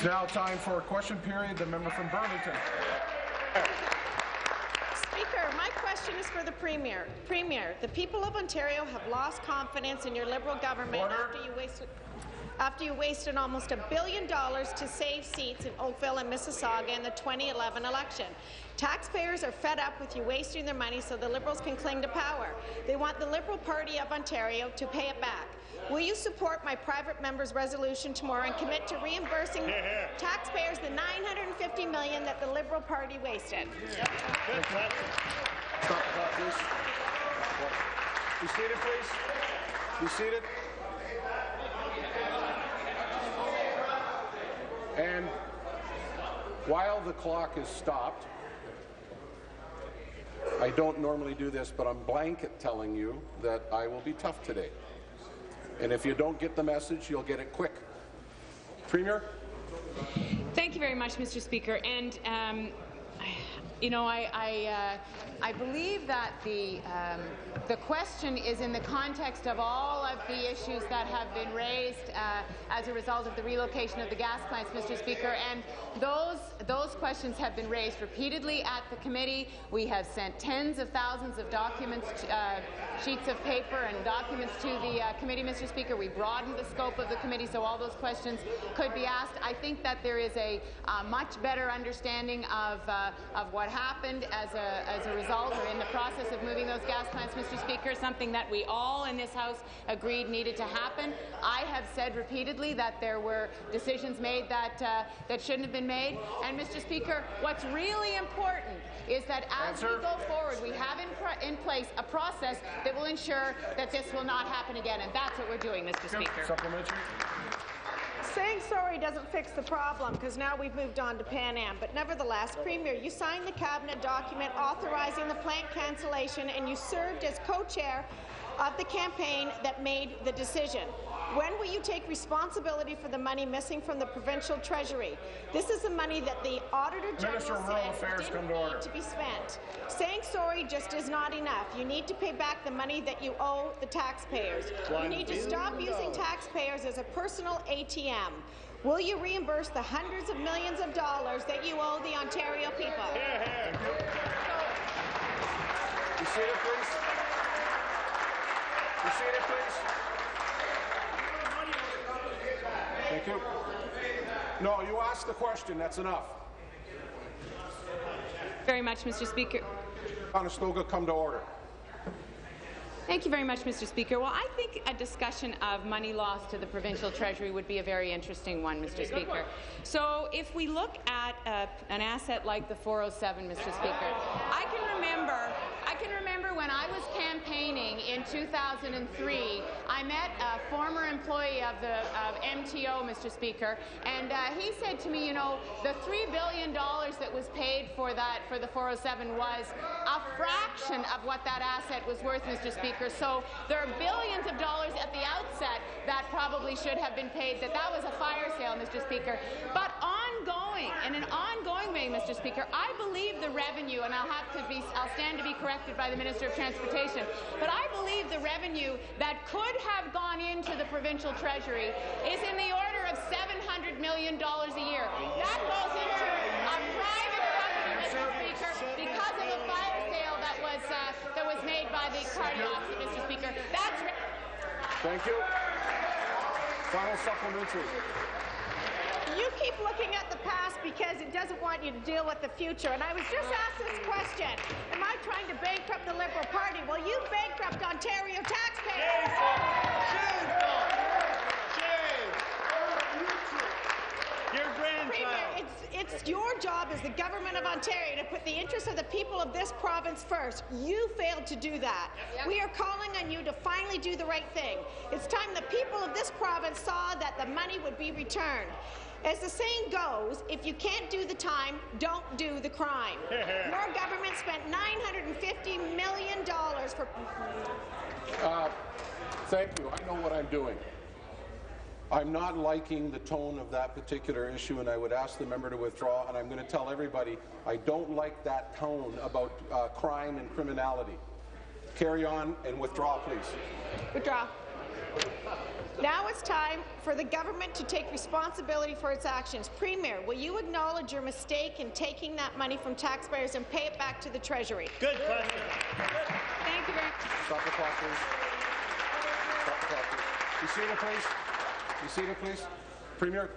It's now time for a question period. The member from Burlington. Speaker, my question is for the Premier. Premier, the people of Ontario have lost confidence in your Liberal government Order. after you wasted after you wasted almost a billion dollars to save seats in Oakville and Mississauga in the 2011 election. Taxpayers are fed up with you wasting their money so the Liberals can cling to power. They want the Liberal Party of Ontario to pay it back. Will you support my private member's resolution tomorrow and commit to reimbursing taxpayers the 950 million that the Liberal Party wasted? Stop the clock, please. Be seated, please. Be seated. And while the clock is stopped, I don't normally do this, but I'm blanket telling you that I will be tough today. And if you don't get the message, you'll get it quick. Premier? Thank you very much, Mr. Speaker. And um, you know, I I, uh, I believe that the um, the question is in the context of all of the issues that have been raised uh, as a result of the relocation of the gas plants, Mr. Speaker. And those those questions have been raised repeatedly at the committee. We have sent tens of thousands of documents, uh, sheets of paper, and documents to the uh, committee, Mr. Speaker. We broadened the scope of the committee so all those questions could be asked. I think that there is a uh, much better understanding of uh, of what happened as a, as a result or in the process of moving those gas plants, Mr. Speaker, something that we all in this House agreed needed to happen. I have said repeatedly that there were decisions made that, uh, that shouldn't have been made. And, Mr. Speaker, what's really important is that as Answer. we go forward, we have in, in place a process that will ensure that this will not happen again, and that's what we're doing, Mr. Speaker. Supplementary. Saying sorry doesn't fix the problem because now we've moved on to Pan Am. But nevertheless, Premier, you signed the cabinet document authorizing the plant cancellation and you served as co-chair of the campaign that made the decision. When will you take responsibility for the money missing from the provincial treasury? This is the money that the Auditor General said didn't to need order. to be spent. Saying sorry just is not enough. You need to pay back the money that you owe the taxpayers. You need to stop using taxpayers as a personal ATM. Will you reimburse the hundreds of millions of dollars that you owe the Ontario people? Be seated, please. Be seated, please. Thank you. No, you asked the question. That's enough. Very much, Mr. Speaker. Conestoga, come to order. Thank you very much, Mr. Speaker. Well, I think a discussion of money lost to the provincial treasury would be a very interesting one, Mr. Speaker. So if we look at uh, an asset like the 407, Mr. Speaker, I can remember I can remember when I was campaigning in 2003, I met a former employee of the of MTO, Mr. Speaker, and uh, he said to me, you know, the $3 billion that was paid for that for the 407 was a fraction of what that asset was worth, Mr. Speaker. So there are billions of dollars at the outset that probably should have been paid, that that was a fire sale, Mr. Speaker. But ongoing, in an ongoing way, Mr. Speaker, I believe the revenue, and I'll have to be, I'll stand to be corrected by the Minister of Transportation, but I believe the revenue that could have gone into the provincial treasury is in the order of $700 million a year. That goes into a private Mr. Speaker, because of a fire sale that was uh, that was made by the party opposite, Mr. Speaker. That's Thank you. Final supplementary. You keep looking at the past because it doesn't want you to deal with the future. And I was just asked this question. Am I trying to bankrupt the Liberal Party? Well, you bankrupt Ontario taxpayers. Your Premier, grandchild. it's, it's your job as the government of Ontario to put the interests of the people of this province first. You failed to do that. We are calling on you to finally do the right thing. It's time the people of this province saw that the money would be returned. As the saying goes, if you can't do the time, don't do the crime. Your government spent $950 million for... Uh, thank you. I know what I'm doing. I'm not liking the tone of that particular issue, and I would ask the member to withdraw. And I'm going to tell everybody I don't like that tone about uh, crime and criminality. Carry on and withdraw, please. Withdraw. Now it's time for the government to take responsibility for its actions. Premier, will you acknowledge your mistake in taking that money from taxpayers and pay it back to the Treasury? Good question. Thank you very much. Stop the clock, please. Stop the clock, please. You seated, please. You seated, please. Premier.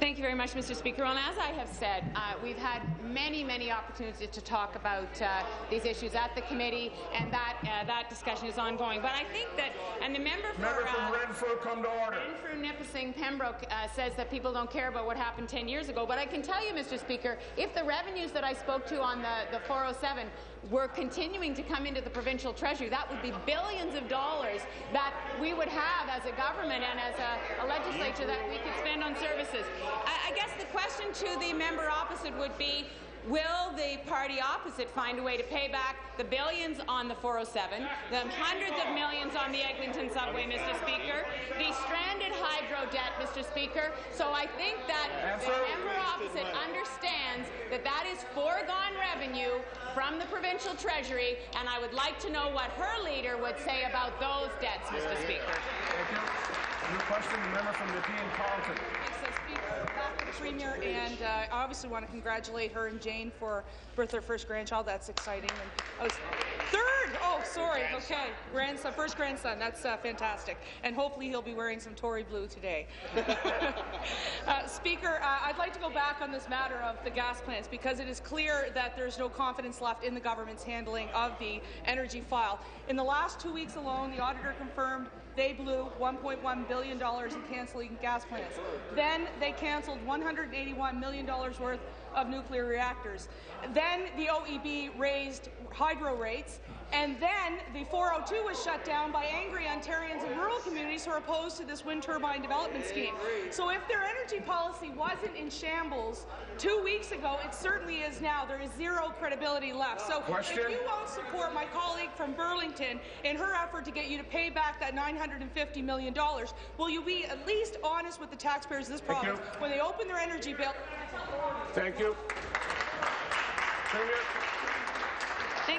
Thank you very much, Mr. Speaker. Well, as I have said, uh, we've had many, many opportunities to talk about uh, these issues at the committee, and that uh, that discussion is ongoing. But I think that, and the member for Member from uh, Renfrew, come to order. Renfrew Nipissing Pembroke uh, says that people don't care about what happened 10 years ago. But I can tell you, Mr. Speaker, if the revenues that I spoke to on the, the 407 were continuing to come into the provincial treasury, that would be billions of dollars that we would have as a government and as a, a legislature that we could spend on services. I, I guess the question to the member opposite would be, Will the party opposite find a way to pay back the billions on the 407, the hundreds of millions on the Eglinton subway, Mr. Speaker, the stranded hydro debt, Mr. Speaker? So I think that the member opposite understands that that is foregone revenue from the provincial treasury, and I would like to know what her leader would say about those debts, Mr. Speaker. Thank you. New question, the member from Nepean Carleton. Thanks, uh, Speaker. Back to the Premier, and uh, I obviously want to congratulate her and Jane for birth their first grandchild. That's exciting. And I was third. Oh, sorry. Okay, grandson, first grandson. That's uh, fantastic. And hopefully he'll be wearing some Tory blue today. uh, Speaker, uh, I'd like to go back on this matter of the gas plants because it is clear that there's no confidence left in the government's handling of the energy file. In the last two weeks alone, the auditor confirmed they blew $1.1 billion in canceling gas plants. Then they canceled $181 million worth of nuclear reactors. Then the OEB raised hydro rates, and then the 402 was shut down by angry Ontarians and rural communities who are opposed to this wind turbine development scheme. So if their energy policy wasn't in shambles two weeks ago, it certainly is now. There is zero credibility left. So Question. if you won't support my colleague from Burlington in her effort to get you to pay back that $950 million, will you be at least honest with the taxpayers of this province when they open their energy bill? Thank you. Thank you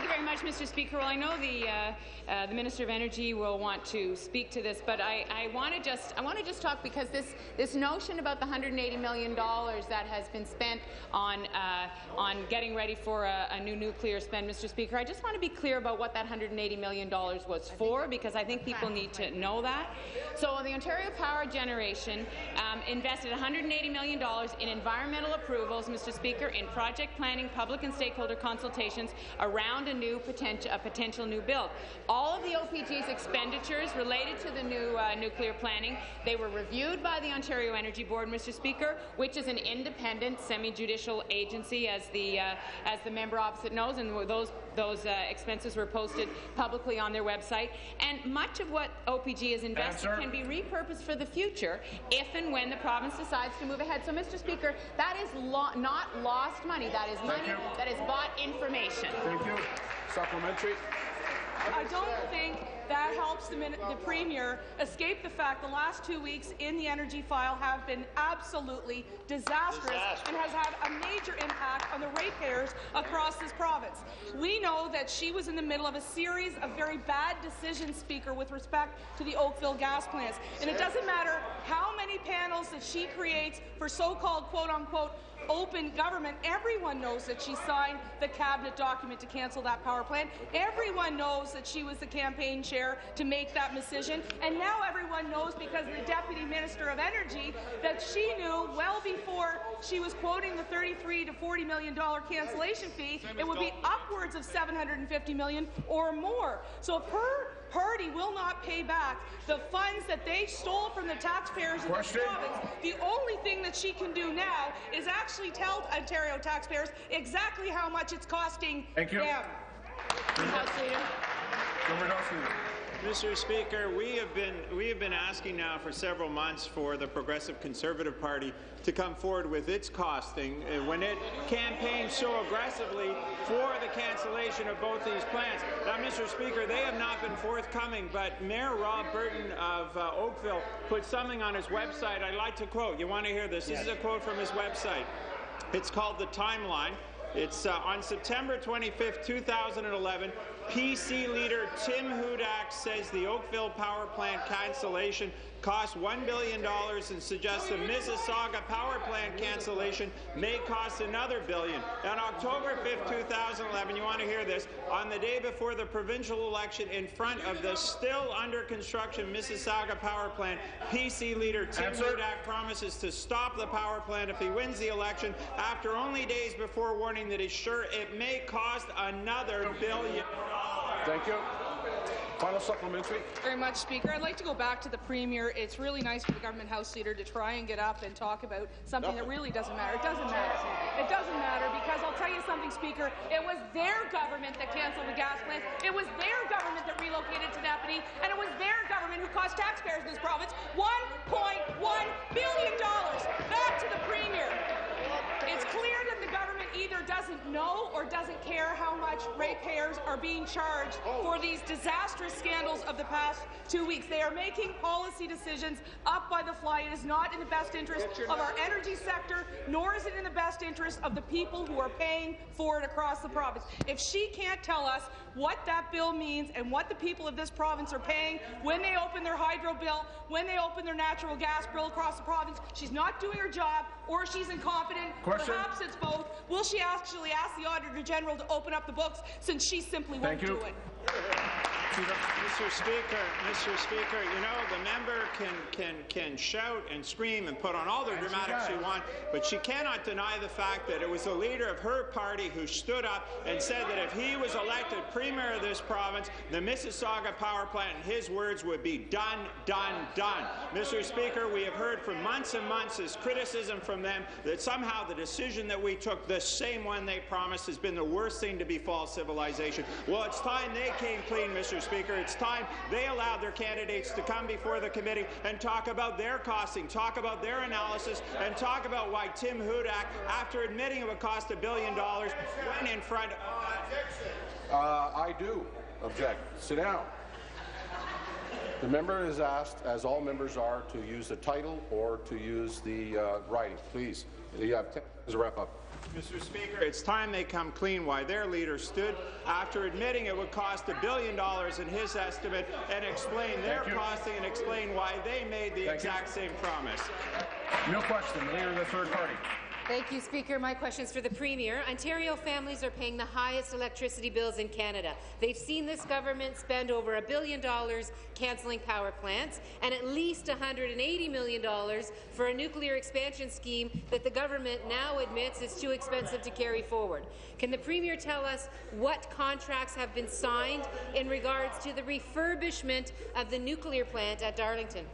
very much, Mr. Speaker. Well, I know the uh, uh, the Minister of Energy will want to speak to this, but I, I want to just I want to just talk because this this notion about the 180 million dollars that has been spent on uh, on getting ready for a, a new nuclear spend, Mr. Speaker. I just want to be clear about what that 180 million dollars was for, because I think people need to know that. So the Ontario Power Generation um, invested 180 million dollars in environmental approvals, Mr. Speaker, in project planning, public and stakeholder consultations around a new potential a potential new build. All of the OPG's expenditures related to the new uh, nuclear planning, they were reviewed by the Ontario Energy Board, Mr. Speaker, which is an independent semi-judicial agency, as the uh, as the member opposite knows, and those those uh, expenses were posted publicly on their website. And much of what OPG has invested Answer. can be repurposed for the future if and when the province decides to move ahead. So, Mr. Speaker, that is lo not lost money. That is money you. that is bought information. Thank you. Supplementary. I don't think that helps the, the Premier escape the fact the last two weeks in the energy file have been absolutely disastrous and has had a major impact on the ratepayers across this province. We know that she was in the middle of a series of very bad decisions, Speaker, with respect to the Oakville gas plants. And it doesn't matter how many panels that she creates for so-called quote-unquote open government. Everyone knows that she signed the cabinet document to cancel that power plant. Everyone knows that she was the campaign chair to make that decision. And now everyone knows because of the Deputy Minister of Energy that she knew well before she was quoting the 33 to 40 million dollar cancellation fee, it would be upwards of 750 million or more. So if her party will not pay back the funds that they stole from the taxpayers in this province, the only thing that she can do now is actually tell Ontario taxpayers exactly how much it's costing Thank you. them. House Leader. Member House Leader. Mr. Speaker, we have been we have been asking now for several months for the Progressive Conservative Party to come forward with its costing uh, when it campaigned so aggressively for the cancellation of both these plants. Now, Mr. Speaker, they have not been forthcoming, but Mayor Rob Burton of uh, Oakville put something on his website. I'd like to quote. You want to hear this? This is a quote from his website. It's called The Timeline. It's uh, on September 25, 2011. PC leader Tim Hudak says the Oakville power plant cancellation cost $1 billion and suggests the Mississauga power plant cancellation may cost another billion. On October 5, 2011, you want to hear this, on the day before the provincial election in front of the still under construction Mississauga power plant, PC leader Tim. Hudak promises to stop the power plant if he wins the election after only days before warning that he's sure it may cost another billion. Thank you. Final supplementary. very much, Speaker. I'd like to go back to the Premier. It's really nice for the government House Leader to try and get up and talk about something that really doesn't matter. It doesn't matter. It doesn't matter because I'll tell you something, Speaker. It was their government that cancelled the gas plant. It was their government that relocated to Napanee, and it was their government who cost taxpayers in this province $1.1 billion. Back to the Premier. It's clear government either doesn't know or doesn't care how much ratepayers are being charged for these disastrous scandals of the past two weeks. They are making policy decisions up by the fly. It is not in the best interest of our energy sector, nor is it in the best interest of the people who are paying for it across the province. If she can't tell us what that bill means and what the people of this province are paying when they open their hydro bill, when they open their natural gas bill across the province, she's not doing her job or she's incompetent. Question. Perhaps it's both. Will she actually ask the Auditor General to open up the books since she simply won't you. do it? Mr. Speaker, Mr. Speaker, you know the member can can can shout and scream and put on all the dramatics she wants, but she cannot deny the fact that it was the leader of her party who stood up and said that if he was elected premier of this province, the Mississauga power plant, in his words, would be done, done, done. Mr. Speaker, we have heard for months and months this criticism from them that somehow the decision that we took, the same one they promised, has been the worst thing to befall civilization. Well, it's time they came clean, Mr. Speaker. It's time they allowed their candidates to come before the committee and talk about their costing, talk about their analysis, and talk about why Tim Hudak, after admitting it would cost a billion dollars, went in front of... Uh, I do object. Sit down. The member is asked, as all members are, to use the title or to use the uh, writing. Please, you have 10 minutes to wrap up. Mr. Speaker, it's time they come clean why their leader stood after admitting it would cost a billion dollars in his estimate and explain their Thank costing and explain why they made the Thank you. exact same promise. No question. The Leader of the Third Party. Thank you, Speaker. My question is for the Premier. Ontario families are paying the highest electricity bills in Canada. They've seen this government spend over a billion dollars cancelling power plants and at least $180 million for a nuclear expansion scheme that the government now admits is too expensive to carry forward. Can the Premier tell us what contracts have been signed in regards to the refurbishment of the nuclear plant at Darlington?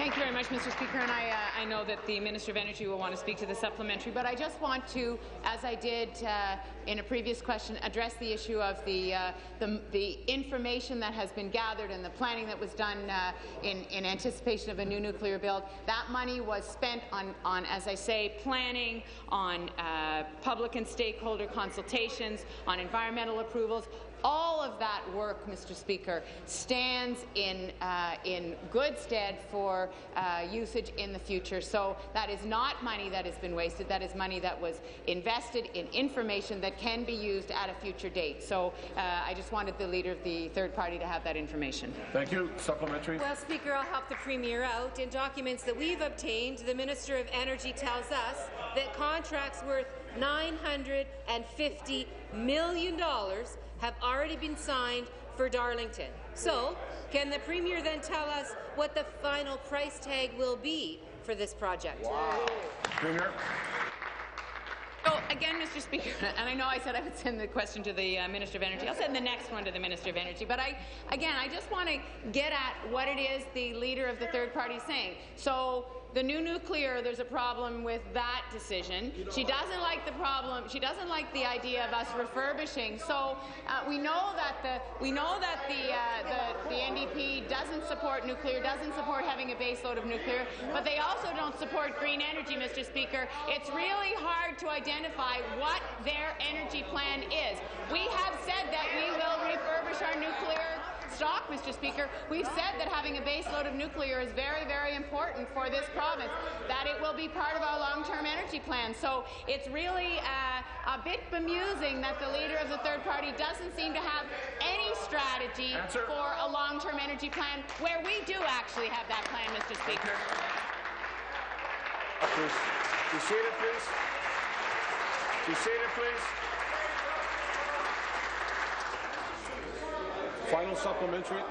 Thank you very much, Mr. Speaker, and I, uh, I know that the Minister of Energy will want to speak to the supplementary, but I just want to, as I did uh, in a previous question, address the issue of the, uh, the, the information that has been gathered and the planning that was done uh, in, in anticipation of a new nuclear build. That money was spent on, on as I say, planning, on uh, public and stakeholder consultations, on environmental approvals, all of that work, Mr. Speaker, stands in, uh, in good stead for uh, usage in the future. So that is not money that has been wasted. That is money that was invested in information that can be used at a future date. So uh, I just wanted the leader of the third party to have that information. Thank you. Supplementary. Well, Speaker, I'll help the Premier out. In documents that we've obtained, the Minister of Energy tells us that contracts worth $950 million have already been signed for Darlington. So, can the Premier then tell us what the final price tag will be for this project? Wow. Premier. So again, Mr. Speaker, and I know I said I would send the question to the uh, Minister of Energy. I'll send the next one to the Minister of Energy. But I, again, I just want to get at what it is the leader of the third party is saying. So the new nuclear, there's a problem with that decision. She doesn't like the problem. She doesn't like the idea of us refurbishing. So uh, we know that the we know that the, uh, the the NDP doesn't support nuclear, doesn't support having a base load of nuclear, but they also don't support green energy, Mr. Speaker. It's really hard to identify what their energy plan is. We have said that we will refurbish our nuclear stock, Mr. Speaker. We've said that having a base load of nuclear is very, very important for this province, that it will be part of our long-term energy plan. So it's really uh, a bit bemusing that the leader of the third party doesn't seem to have any strategy Answer. for a long-term energy plan, where we do actually have that plan, Mr. Speaker. Please, be seated, please. Be seated, please. Final supplementary.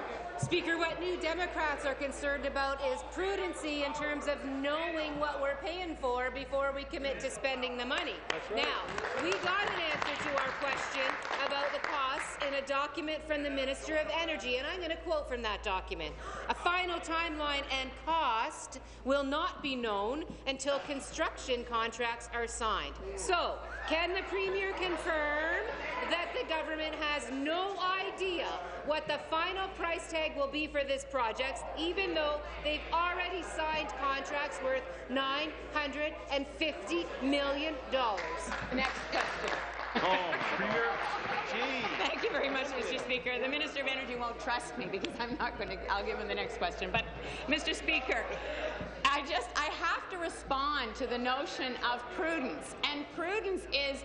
Speaker, what New Democrats are concerned about is prudency in terms of knowing what we're paying for before we commit to spending the money. Now, we got an answer to our question about the costs in a document from the Minister of Energy, and I'm going to quote from that document. A final timeline and cost will not be known until construction contracts are signed. So, can the Premier confirm that the government has no idea what the final price tag will be for this project, even though they've already signed contracts worth $950 million. Next question. Oh, Premier, Thank you very much, Mr. Speaker. The Minister of Energy won't trust me because I'm not going to. I'll give him the next question. But, Mr. Speaker, I just I have to respond to the notion of prudence, and prudence is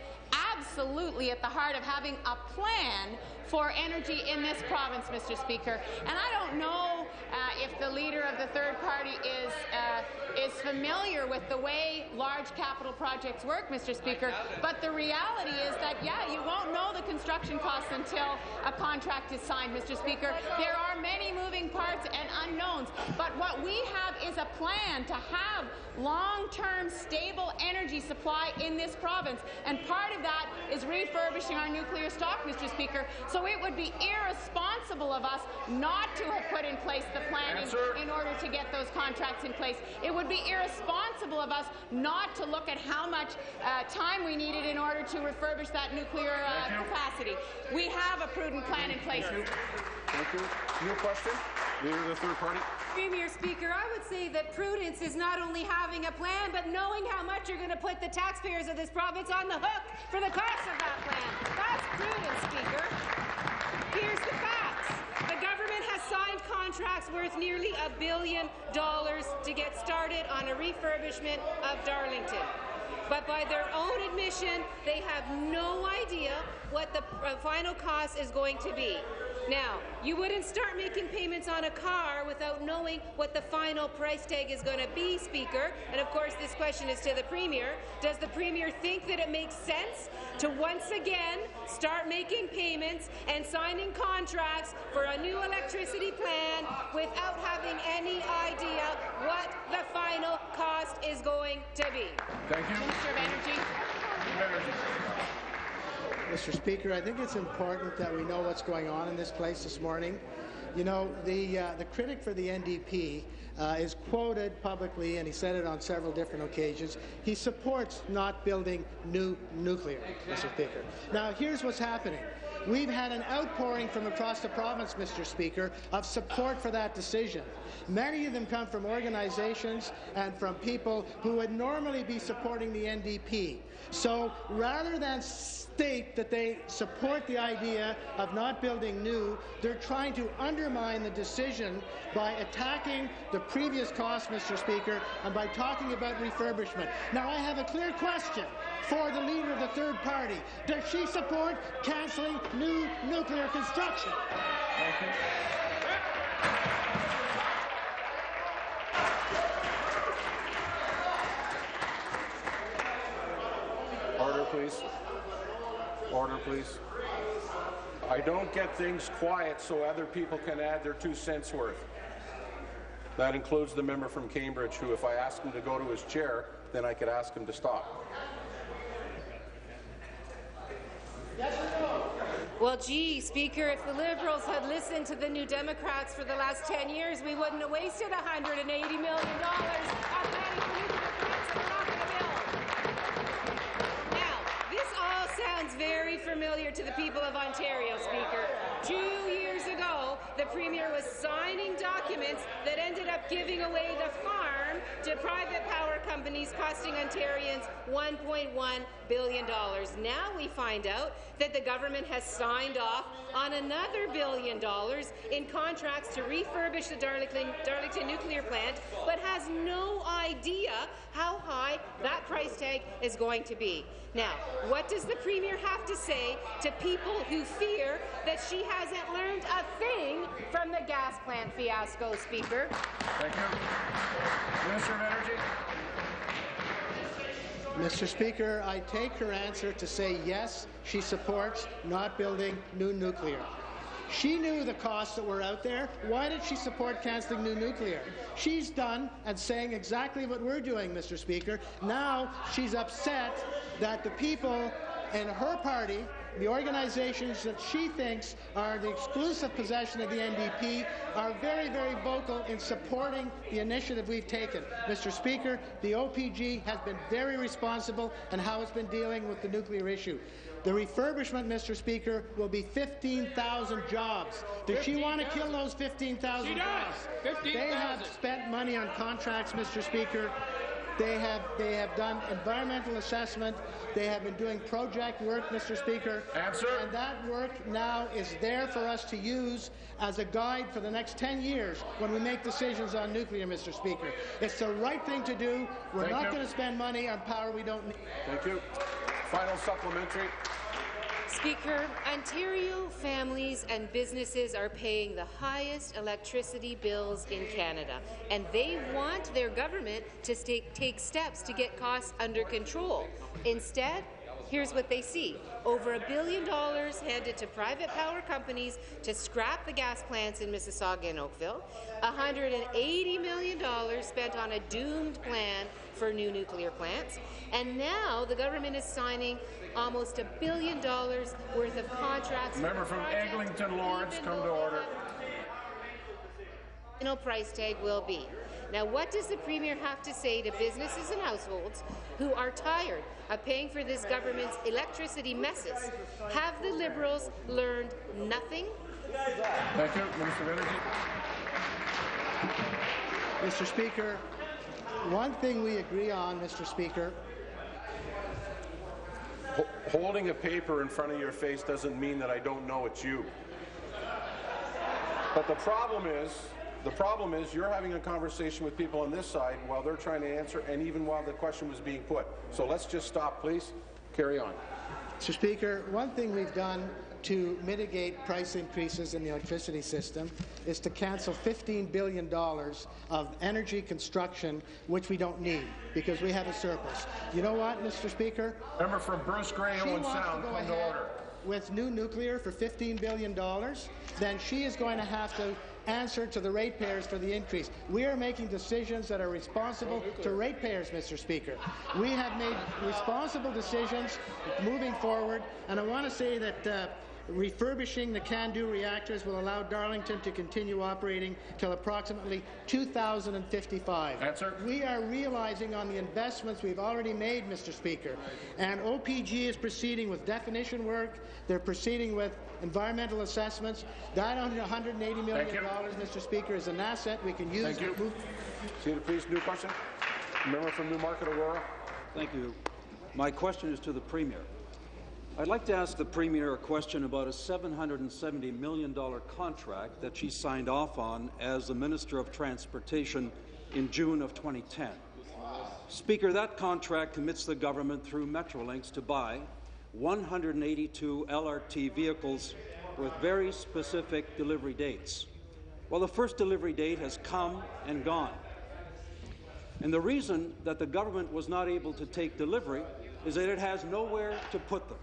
absolutely at the heart of having a plan for energy in this province, Mr. Speaker. And I don't know uh, if the leader of the third party is uh, is familiar with the way large capital projects work, Mr. Speaker. But the reality is that yeah, you won't know the construction costs until a contract is signed, Mr. Speaker. There are many moving parts and unknowns, but what we have is a plan to have long-term stable energy supply in this province, and part of that is refurbishing our nuclear stock, Mr. Speaker. So it would be irresponsible of us not to have put in place the planning Answer. in order to get those contracts in place. It would be irresponsible of us not to look at how much uh, time we needed in order to refurbish that nuclear uh, capacity. We have a prudent plan in place. Thank you. New question. Leader the third party. Premier Speaker, I would say that prudence is not only having a plan, but knowing how much you're going to put the taxpayers of this province on the hook for the cost of that plan. That's prudence, Speaker. Here's the facts. The government has signed contracts worth nearly a billion dollars to get started on a refurbishment of Darlington. But by their own admission, they have no idea what the uh, final cost is going to be. Now, you wouldn't start making payments on a car without knowing what the final price tag is going to be, Speaker. And of course, this question is to the Premier. Does the Premier think that it makes sense to once again start making payments and signing contracts for a new electricity plan without having any idea what the final cost is going to be? Thank you. Minister of Energy. Mr. Speaker, I think it's important that we know what's going on in this place this morning. You know, the, uh, the critic for the NDP uh, is quoted publicly, and he said it on several different occasions. He supports not building new nuclear, Mr. Speaker. Now, here's what's happening. We've had an outpouring from across the province, Mr. Speaker, of support for that decision. Many of them come from organizations and from people who would normally be supporting the NDP. So rather than state that they support the idea of not building new, they're trying to undermine the decision by attacking the previous cost, Mr. Speaker, and by talking about refurbishment. Now, I have a clear question for the leader of the third party. Does she support cancelling new nuclear construction? Order, please. Order, please. I don't get things quiet so other people can add their two cents worth. That includes the member from Cambridge, who, if I ask him to go to his chair, then I could ask him to stop. Well, gee, Speaker, if the Liberals had listened to the New Democrats for the last 10 years, we wouldn't have wasted $180 million on planning for nuclear plants that we're not going to build. Now, this all sounds very familiar to the people of Ontario, Speaker. Two years ago, the Premier was signing documents that ended up giving away the farm to private power companies costing Ontarians $1.1 billion. Now we find out that the government has signed off on another billion dollars in contracts to refurbish the Darlington, Darlington nuclear plant, but has no idea how high that price tag is going to be. Now, what does the Premier have to say to people who fear that she hasn't learned a thing from the gas plant fiasco, Speaker? Thank you. Minister of Energy. Mr. Speaker, I take her answer to say yes, she supports not building new nuclear. She knew the costs that were out there. Why did she support cancelling new nuclear? She's done and saying exactly what we're doing, Mr. Speaker. Now she's upset that the people in her party, the organizations that she thinks are the exclusive possession of the NDP, are very, very vocal in supporting the initiative we've taken. Mr. Speaker, the OPG has been very responsible in how it's been dealing with the nuclear issue. The refurbishment, Mr. Speaker, will be 15,000 jobs. Does she want to kill those 15,000 jobs? They have spent money on contracts, Mr. Speaker. They have they have done environmental assessment. They have been doing project work, Mr. Speaker. Answer. And that work now is there for us to use as a guide for the next 10 years when we make decisions on nuclear, Mr. Speaker. It's the right thing to do. We're Thank not going to spend money on power we don't need. Thank you. Final supplementary. Speaker, Ontario families and businesses are paying the highest electricity bills in Canada, and they want their government to take, take steps to get costs under control. Instead, here's what they see. Over a billion dollars handed to private power companies to scrap the gas plants in Mississauga and Oakville, $180 million spent on a doomed plan for new nuclear plants, and now the government is signing almost a billion dollars worth of contracts. Member from projects Eglinton Lawrence, come to order. than the price tag will be. Now, what does the Premier have to say to businesses and households who are tired of paying for this government's electricity messes? Have the Liberals learned nothing? Thank you. Minister of Energy. Mr. Speaker, one thing we agree on, Mr. Speaker, Ho- holding a paper in front of your face doesn't mean that I don't know it's you. But the problem is, the problem is you're having a conversation with people on this side while they're trying to answer and even while the question was being put. So let's just stop, please. Carry on. Mr. Speaker, one thing we've done to mitigate price increases in the electricity system is to cancel $15 billion of energy construction, which we don't need because we have a surplus. You know what, Mr. Speaker? Member from Bruce Grey, Owen wants to Sound, come to order. with new nuclear for $15 billion, then she is going to have to answer to the ratepayers for the increase. We are making decisions that are responsible to ratepayers, Mr. Speaker. We have made responsible decisions moving forward, and I want to say that uh, refurbishing the CANDU reactors will allow Darlington to continue operating till approximately 2055. Answer. We are realizing on the investments we've already made, Mr. Speaker, and OPG is proceeding with definition work. They're proceeding with environmental assessments. That $180 million, Mr. Speaker, is an asset we can use. Thank you. to move Senator, please, new question. Member from Newmarket, Aurora. Thank you. My question is to the Premier. I'd like to ask the Premier a question about a $770 million contract that she signed off on as the Minister of Transportation in June of 2010. Speaker, that contract commits the government through Metrolinx to buy 182 LRT vehicles with very specific delivery dates. Well, the first delivery date has come and gone. And the reason that the government was not able to take delivery is that it has nowhere to put them.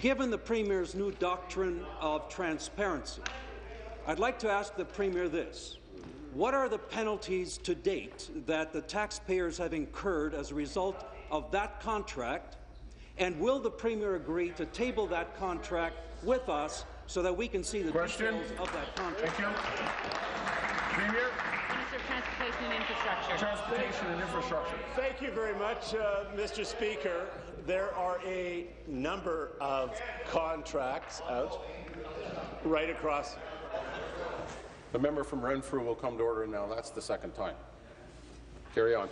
Given the Premier's new doctrine of transparency, I'd like to ask the Premier this. What are the penalties to date that the taxpayers have incurred as a result of that contract? And will the Premier agree to table that contract with us so that we can see the Question. details of that contract? Thank you. Premier, Minister of Transportation and Infrastructure. Transportation and Infrastructure. Thank you very much, uh, Mr. Speaker. There are a number of contracts out right across. The member from Renfrew will come to order now. That's the second time. Carry on.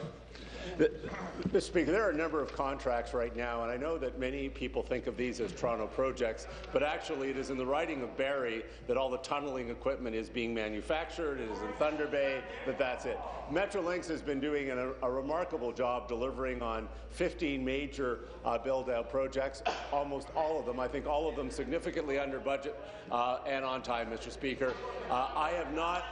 Mr. Speaker, there are a number of contracts right now, and I know that many people think of these as Toronto projects, but actually it is in the writing of Barrie that all the tunneling equipment is being manufactured, it is in Thunder Bay, that that's it. Metrolinx has been doing an, a remarkable job delivering on 15 major uh, build-out projects, almost all of them, I think all of them significantly under budget uh, and on time, Mr. Speaker. Uh, I have not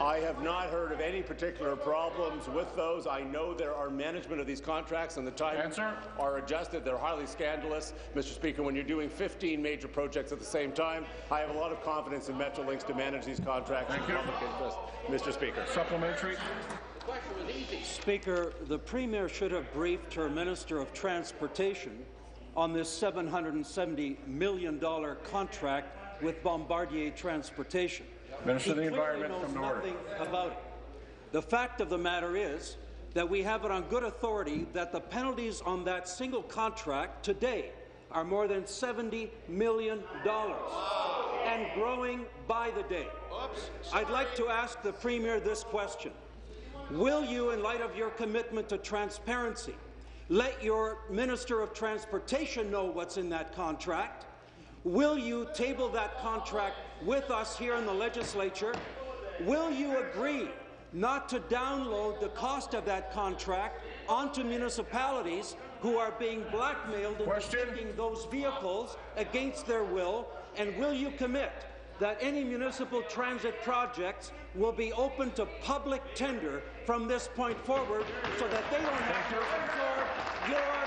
I have not heard of any particular problems with those. I know there are management of these contracts and the timings Answer. are adjusted. They're highly scandalous. Mr. Speaker, when you're doing 15 major projects at the same time, I have a lot of confidence in Metrolinx to manage these contracts Thank in you. public interest. Mr. Speaker. Supplementary. Speaker, the Premier should have briefed her Minister of Transportation on this $770 million contract with Bombardier Transportation. Minister of the Environment, knows come to order. about it. The fact of the matter is that we have it on good authority that the penalties on that single contract today are more than $70 million and growing by the day. I'd like to ask the Premier this question. Will you, in light of your commitment to transparency, let your Minister of Transportation know what's in that contract? Will you table that contract with us here in the legislature? Will you agree not to download the cost of that contract onto municipalities who are being blackmailed into taking those vehicles against their will? And will you commit that any municipal transit projects will be open to public tender from this point forward so that they don't have to absorb your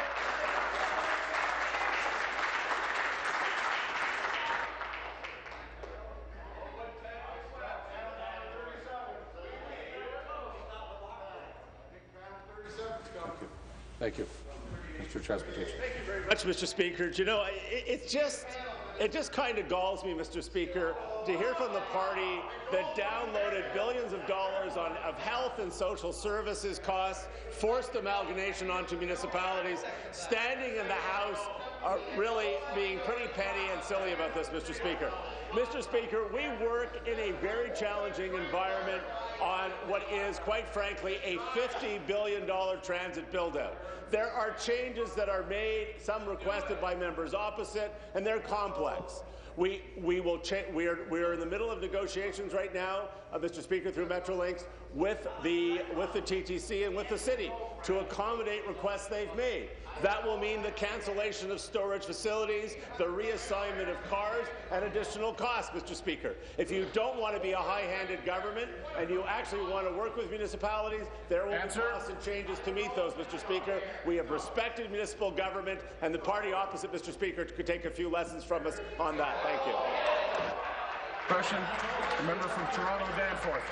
Thank you. Mr. Transportation. Thank you very much, Mr. Speaker. Do you know, it, it's just, it just kind of galls me, Mr. Speaker, to hear from the party that downloaded billions of dollars on, of health and social services costs, forced amalgamation onto municipalities, standing in the House, are really being pretty petty and silly about this, Mr. Speaker. Mr. Speaker, we work in a very challenging environment on what is, quite frankly, a $50 billion transit build-out. There are changes that are made, some requested by members opposite, and they're complex. We, we, will we, are, we are in the middle of negotiations right now, uh, Mr. Speaker, through Metrolinx, with the, with the TTC and with the city to accommodate requests they've made. That will mean the cancellation of storage facilities, the reassignment of cars, and additional costs, Mr. Speaker. If you don't want to be a high-handed government and you actually want to work with municipalities, there will Answer. be costs and changes to meet those, Mr. Speaker. We have respected municipal government, and the party opposite, Mr. Speaker, could take a few lessons from us on that. Thank you. Question. Member from Toronto Danforth.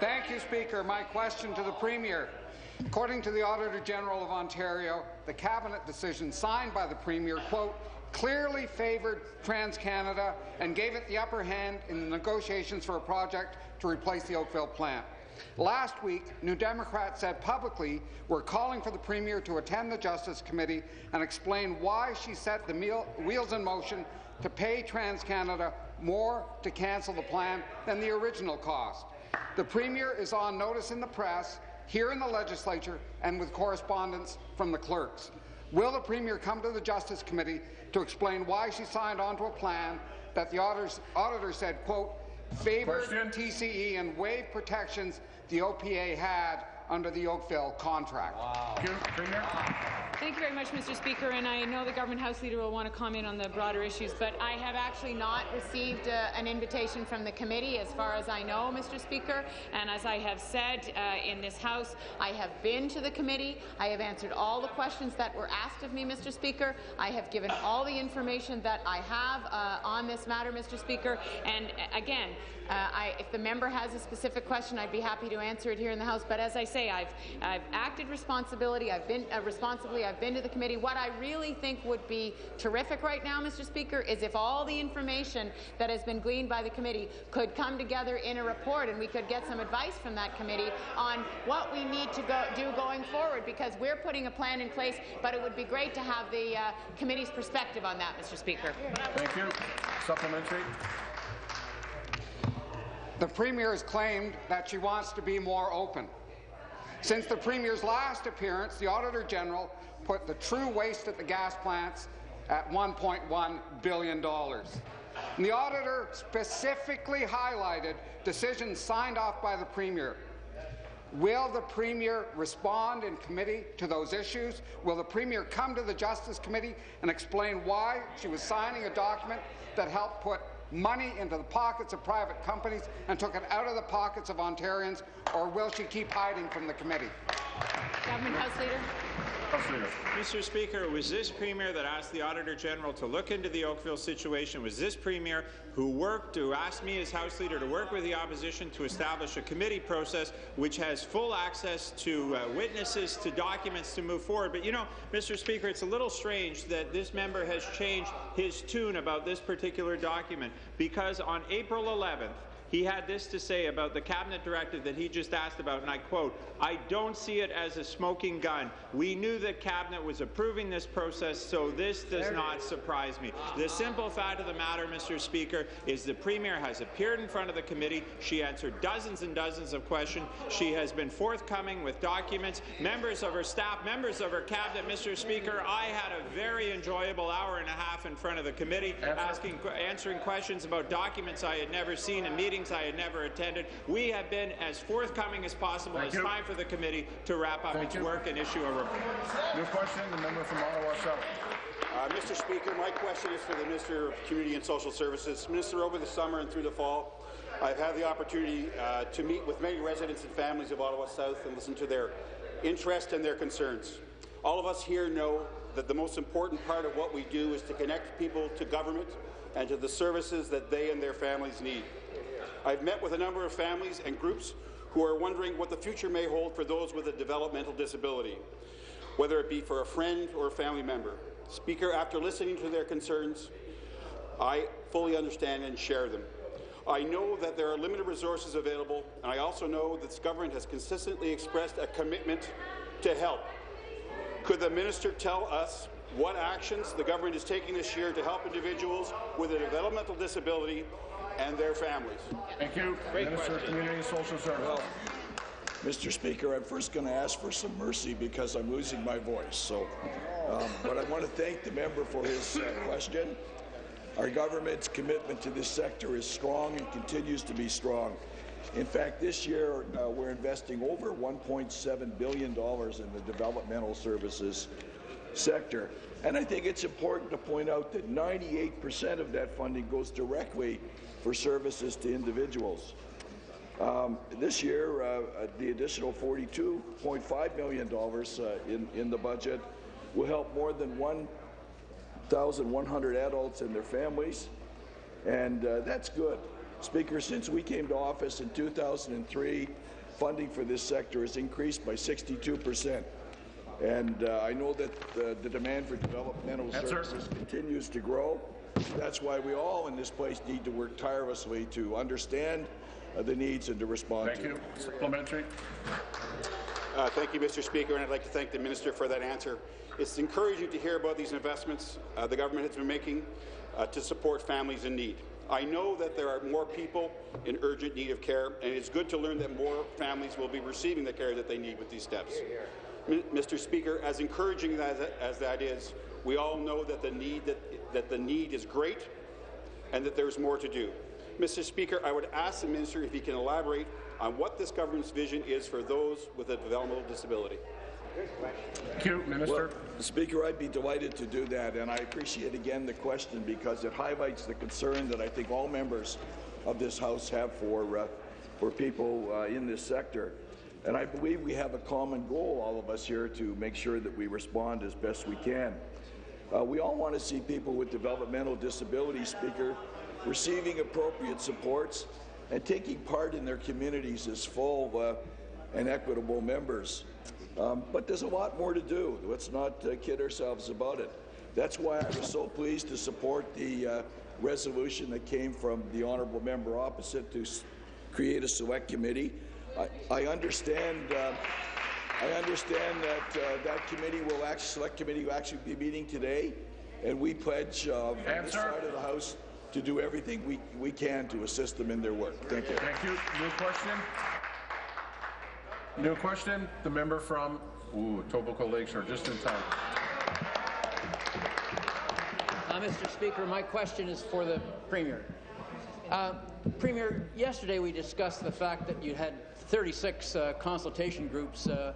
Thank you, Speaker. My question to the Premier. According to the Auditor General of Ontario, the Cabinet decision signed by the Premier, quote, clearly favoured TransCanada and gave it the upper hand in the negotiations for a project to replace the Oakville plant. Last week, New Democrats said publicly we're calling for the Premier to attend the Justice Committee and explain why she set the wheels in motion to pay TransCanada more to cancel the plan than the original cost. The Premier is on notice in the press, here in the legislature, and with correspondence from the clerks. Will the Premier come to the Justice Committee to explain why she signed onto a plan that the auditors, auditor said, quote, favoured Question. TCE and waived protections the OPA had under the Oakville contract? Thank you. Premier. Thank you very much, Mr. Speaker, and I know the government House Leader will want to comment on the broader issues, but I have actually not received uh, an invitation from the committee, as far as I know, Mr. Speaker, and as I have said uh, in this House, I have been to the committee, I have answered all the questions that were asked of me, Mr. Speaker, I have given all the information that I have uh, on this matter, Mr. Speaker, and uh, again, uh, I, if the member has a specific question, I'd be happy to answer it here in the House. But as I say, I've, I've acted responsibility. I've been responsibly. I've been to the committee. What I really think would be terrific right now, Mr. Speaker, is if all the information that has been gleaned by the committee could come together in a report, and we could get some advice from that committee on what we need to go, do going forward. Because we're putting a plan in place, but it would be great to have the uh, committee's perspective on that, Mr. Speaker. Thank you. Supplementary. The Premier has claimed that she wants to be more open. Since the Premier's last appearance, the Auditor General put the true waste at the gas plants at $1.1 billion. And the Auditor specifically highlighted decisions signed off by the Premier. Will the Premier respond in committee to those issues? Will the Premier come to the Justice Committee and explain why she was signing a document that helped put money into the pockets of private companies and took it out of the pockets of Ontarians, or will she keep hiding from the committee? Government House Leader. Mr. Speaker, it was this Premier that asked the Auditor General to look into the Oakville situation. It was this Premier who worked, who asked me as House Leader to work with the opposition to establish a committee process which has full access to uh, witnesses, to documents to move forward. But you know, Mr. Speaker, it's a little strange that this member has changed his tune about this particular document because on April 11th, he had this to say about the cabinet directive that he just asked about, and I quote, I don't see it as a smoking gun. We knew that cabinet was approving this process, so this does not surprise me. The simple fact of the matter, Mr. Speaker, is the Premier has appeared in front of the committee. She answered dozens and dozens of questions. She has been forthcoming with documents. Members of her staff, members of her cabinet, Mr. Speaker, I had a very enjoyable hour and a half in front of the committee, asking, answering questions about documents I had never seen and meetings I had never attended. We have been as forthcoming as possible. Thank it's you. time for the committee to wrap up Thank its you. work and issue a report. New question, the member from Ottawa South. Uh, Mr. Speaker, my question is for the Minister of Community and Social Services. Minister, over the summer and through the fall, I've had the opportunity uh, to meet with many residents and families of Ottawa South and listen to their interest and their concerns. All of us here know that the most important part of what we do is to connect people to government and to the services that they and their families need. I've met with a number of families and groups who are wondering what the future may hold for those with a developmental disability, whether it be for a friend or a family member. Speaker, after listening to their concerns, I fully understand and share them. I know that there are limited resources available, and I also know that this government has consistently expressed a commitment to help. Could the minister tell us what actions the government is taking this year to help individuals with a developmental disability and their families? Thank you. Minister of Community and Social Services. Mr. Speaker, I'm first going to ask for some mercy because I'm losing my voice. So, um, but I want to thank the member for his uh, question. Our government's commitment to this sector is strong and continues to be strong. In fact, this year uh, we're investing over $1.7 billion in the developmental services sector. And I think it's important to point out that 98% of that funding goes directly for services to individuals. Um, this year, uh, uh, the additional $42.5 million uh, in, in the budget will help more than 1,100 adults and their families, and uh, that's good. Speaker, since we came to office in 2003, funding for this sector has increased by 62 percent. And uh, I know that uh, the demand for developmental Yes, sir. services continues to grow. That's why we all in this place need to work tirelessly to understand uh, the needs and to respond Thank to you. them. Supplementary. Uh, thank you, Mr. Speaker, and I'd like to thank the minister for that answer. It's encouraging to hear about these investments uh, the government has been making uh, to support families in need. I know that there are more people in urgent need of care, and it's good to learn that more families will be receiving the care that they need with these steps. Mr. Speaker, as encouraging as, as that is, we all know that the need that, that the need is great, and that there's more to do. Mr. Speaker, I would ask the minister if he can elaborate on what this government's vision is for those with a developmental disability. Thank you, Minister. Well, Speaker, I'd be delighted to do that, and I appreciate again the question because it highlights the concern that I think all members of this House have for, uh, for people uh, in this sector. And I believe we have a common goal, all of us here, to make sure that we respond as best we can. Uh, we all want to see people with developmental disabilities, Speaker, receiving appropriate supports and taking part in their communities as full uh, and equitable members. Um, but there's a lot more to do. Let's not uh, kid ourselves about it. That's why I was so pleased to support the uh, resolution that came from the honourable member opposite to create a select committee. I, I understand. Uh, I understand that uh, that committee will actually, select committee will actually be meeting today, and we pledge uh, on this side of the House to do everything we, we can to assist them in their work. Thank you. Thank you. New question. New question, the member from ooh, Etobicoke Lakeshore, just in time. Uh, Mr. Speaker, my question is for the Premier. Uh, Premier, yesterday we discussed the fact that you had 36 uh, consultation groups uh,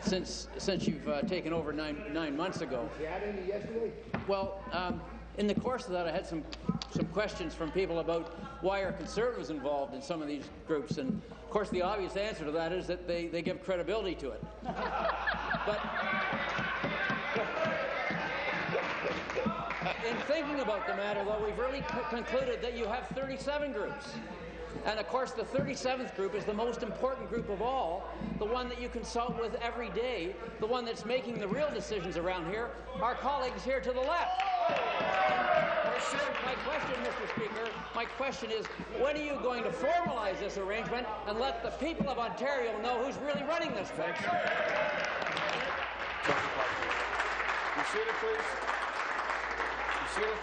since since you've uh, taken over nine nine months ago. You had any yesterday? Well, um, in the course of that, I had some some questions from people about why are conservatives involved in some of these groups, and of course the obvious answer to that is that they, they give credibility to it. in thinking about the matter, though, we've really concluded that you have 37 groups. And of course, the 37th group is the most important group of all, the one that you consult with every day, the one that's making the real decisions around here, our colleagues here to the left. My question, Mr. Speaker, my question is, when are you going to formalize this arrangement and let the people of Ontario know who's really running this place?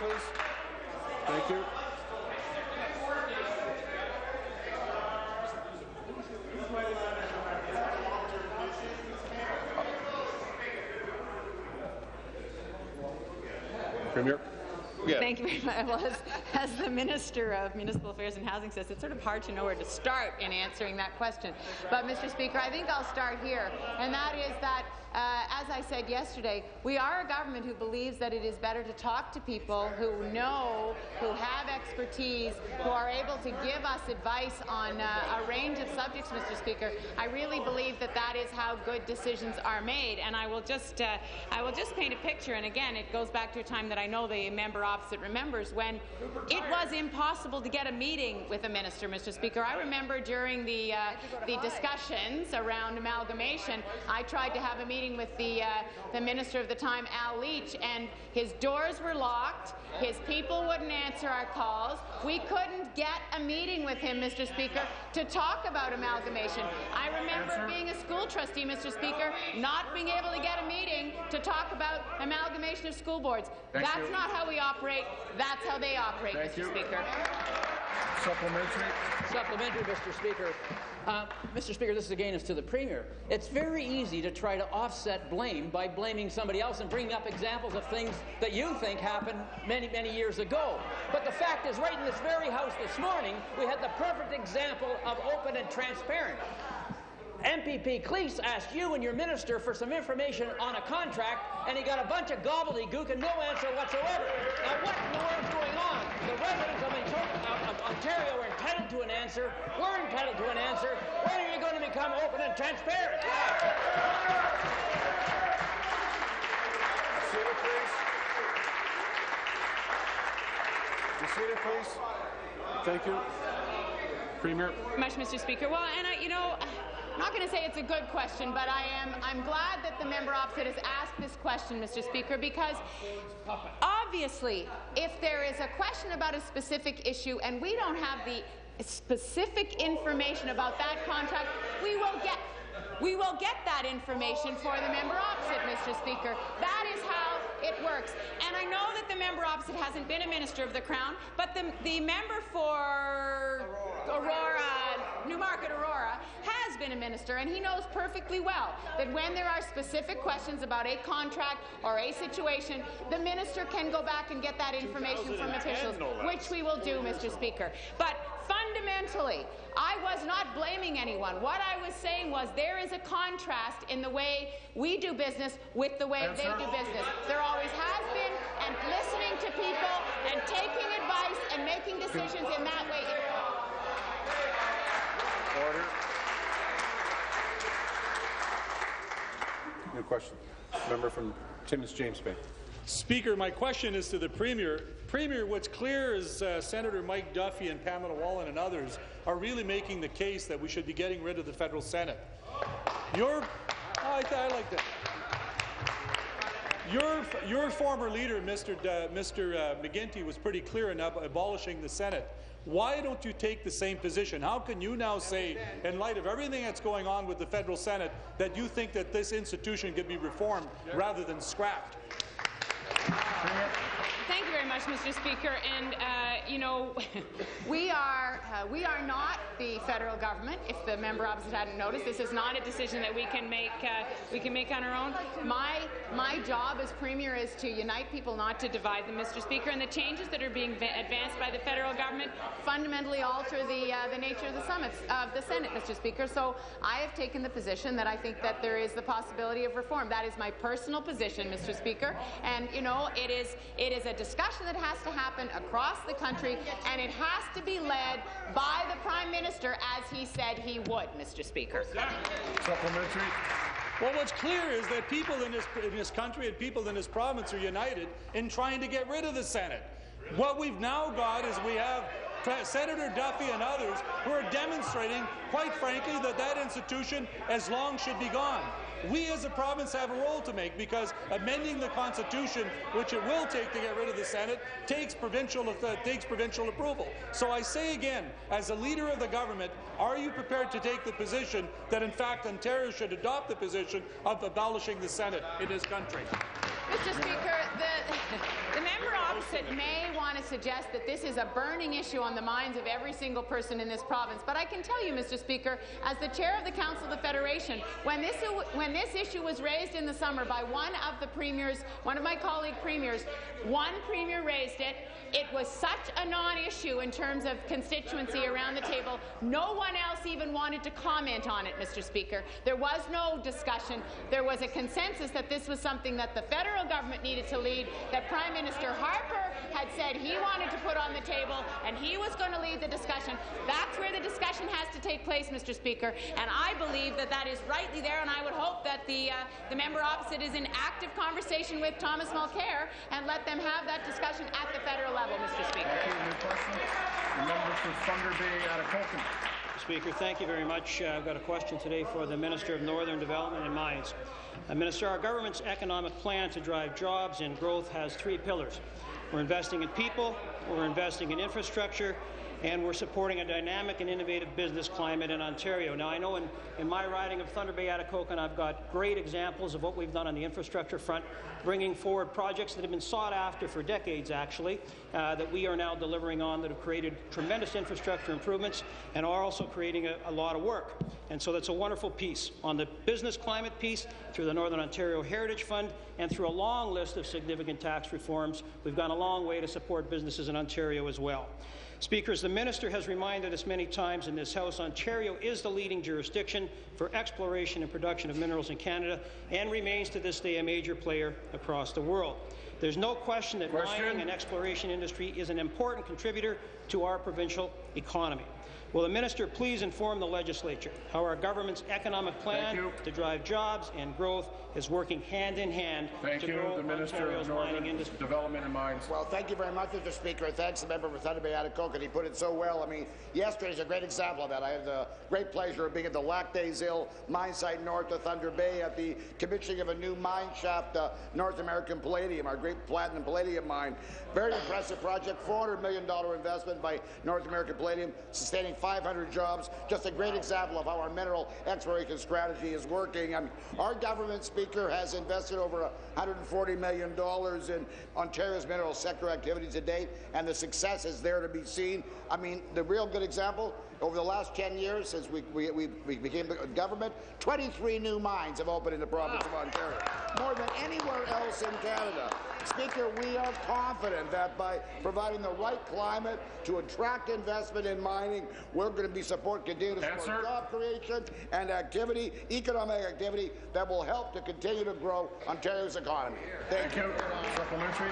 Be seated, please. Thank you. Premier. Yeah. Thank you very much. Well, as, as, the Minister of Municipal Affairs and Housing says, it's sort of hard to know where to start in answering that question. But, Mr. Speaker, I think I'll start here, and that is that uh, as I said yesterday, we are a government who believes that it is better to talk to people who know, who have expertise, who are able to give us advice on uh, a range of subjects, Mr. Speaker. I really believe that that is how good decisions are made. And I will just, uh, I will just paint a picture. And again, it goes back to a time that I know the member opposite remembers when it was impossible to get a meeting with a minister, Mr. Speaker. I remember during the uh, the discussions around amalgamation, I tried to have a meeting meeting with the, uh, the minister of the time, Al Leach, and his doors were locked. His people wouldn't answer our calls. We couldn't get a meeting with him, Mr. Speaker, to talk about amalgamation. I remember answer. being a school trustee, Mr. Speaker, not being able to get a meeting to talk about amalgamation of school boards. Thank That's you. not how we operate. That's how they operate, Thank Mr. You. Speaker. Supplementary. Supplementary, Mr. Speaker. Uh, Mr. Speaker, this again is to the Premier. It's very easy to try to offset blame by blaming somebody else and bringing up examples of things that you think happened many, many years ago. But the fact is, right in this very House this morning, we had the perfect example of open and transparent. MPP Klees asked you and your minister for some information on a contract, and he got a bunch of gobbledygook and no answer whatsoever. Now, what in the world's going on? The residents of, of Ontario are entitled to an answer. We're entitled to an answer. When are you going to become open and transparent? Seated, please. Be seated, please. Thank you. Premier. Much, Mr. Speaker. Well, and I, you know, I'm not going to say it's a good question, but I am I'm glad that the member opposite has asked this question, Mr. Speaker, because obviously, if there is a question about a specific issue and we don't have the specific information about that contract, we will get we will get that information for the member opposite, Mr. Speaker. That is how it works. And I know that the member opposite hasn't been a minister of the Crown, but the, the member for Aurora, Aurora Newmarket Aurora has been a minister, and he knows perfectly well that when there are specific questions about a contract or a situation, the minister can go back and get that information from officials, which we will do, Mr. Speaker. But fundamentally, I was not blaming anyone. What I was saying was there is a contrast in the way we do business with the way Answer. they do business. There always has been, and listening to people and taking advice and making decisions in that way. Order. New question. Member from Timmins James Bay. Speaker, my question is to the Premier. Premier, what's clear is uh, Senator Mike Duffy and Pamela Wallin and others are really making the case that we should be getting rid of the federal Senate. Your, oh, I, I like that. Your, your former leader, Mr. D Mr. Uh, McGuinty, was pretty clear in ab abolishing the Senate. Why don't you take the same position? How can you now say, in light of everything that's going on with the federal Senate, that you think that this institution could be reformed rather than scrapped? Thank you very much, Mr. Speaker. And uh, you know, we are uh, we are not the federal government. If the member opposite hadn't noticed, this is not a decision that we can make uh, we can make on our own. My my job as premier is to unite people, not to divide them, Mr. Speaker. And the changes that are being advanced by the federal government fundamentally alter the uh, the nature of the summits of the Senate, Mr. Speaker. So I have taken the position that I think that there is the possibility of reform. That is my personal position, Mr. Speaker. And you know, it is it is a discussion that has to happen across the country, and it has to be led by the Prime Minister, as he said he would, Mr. Speaker. Supplementary. Well, what's clear is that people in this, in this country and people in this province are united in trying to get rid of the Senate. What we've now got is we have Senator Duffy and others who are demonstrating, quite frankly, that that institution as long should be gone. We as a province have a role to make because amending the Constitution, which it will take to get rid of the Senate, takes provincial, uh, takes provincial approval. So I say again, as a leader of the government, are you prepared to take the position that in fact Ontario should adopt the position of abolishing the Senate in this country? Mr. Speaker, the, the member opposite may want to suggest that this is a burning issue on the minds of every single person in this province, but I can tell you, Mr. Speaker, as the chair of the Council of the Federation, when this, when this issue was raised in the summer by one of the premiers, one of my colleague premiers, one premier raised it, it was such a non-issue in terms of constituency around the table. No one else even wanted to comment on it, Mr. Speaker. There was no discussion. There was a consensus that this was something that the federal government needed to lead, that Prime Minister Harper had said he wanted to put on the table, and he was going to lead the discussion. That's where the discussion has to take place, Mr. Speaker, and I believe that that is rightly there, and I would hope that the, uh, the member opposite is in active conversation with Thomas Mulcair and let them have that discussion at the federal level level, Mr. Speaker. The member for Thunder Bay, Atikokan. Speaker, thank you very much. Uh, I've got a question today for the Minister of Northern Development and Mines. Uh, Minister, our government's economic plan to drive jobs and growth has three pillars. We're investing in people, we're investing in infrastructure, and we're supporting a dynamic and innovative business climate in Ontario. Now, I know in, in my riding of Thunder Bay Atikokan, I've got great examples of what we've done on the infrastructure front, bringing forward projects that have been sought after for decades, actually, uh, that we are now delivering on that have created tremendous infrastructure improvements and are also creating a, a lot of work. And so that's a wonderful piece. On the business climate piece, through the Northern Ontario Heritage Fund, and through a long list of significant tax reforms, we've gone a long way to support businesses in Ontario as well. Speakers, the minister has reminded us many times in this House, Ontario is the leading jurisdiction for exploration and production of minerals in Canada and remains to this day a major player across the world. There's no question that question. mining and exploration industry is an important contributor to our provincial economy. Will the minister please inform the legislature how our government's economic plan to drive jobs and growth is working hand in hand thank to you, grow the Minister Ontario's of mining industry? Development and Mines. Well, thank you very much, Mr. Speaker, and thanks the member for Thunder Bay Atikokan. He put it so well. I mean, yesterday is a great example of that. I had the great pleasure of being at the Lac des Îles mine site north of Thunder Bay at the commissioning of a new mine shaft, uh, North American Palladium, our great platinum palladium mine. Very impressive project, $400 million investment by North American Palladium, sustaining 500 jobs. Just a great example of how our mineral exploration strategy is working. And our government speaker has invested over $140 million in Ontario's mineral sector activities to date, and the success is there to be seen. I mean, the real good example over the last 10 years since we, we, we, we became government, 23 new mines have opened in the province wow. of Ontario, more than anywhere else in Canada. Speaker, we are confident that by providing the right climate to attract investment in mining, we're going to be support continue to support job creation and activity, economic activity that will help to continue to grow Ontario's economy. Thank, Thank you. you. Supplementary.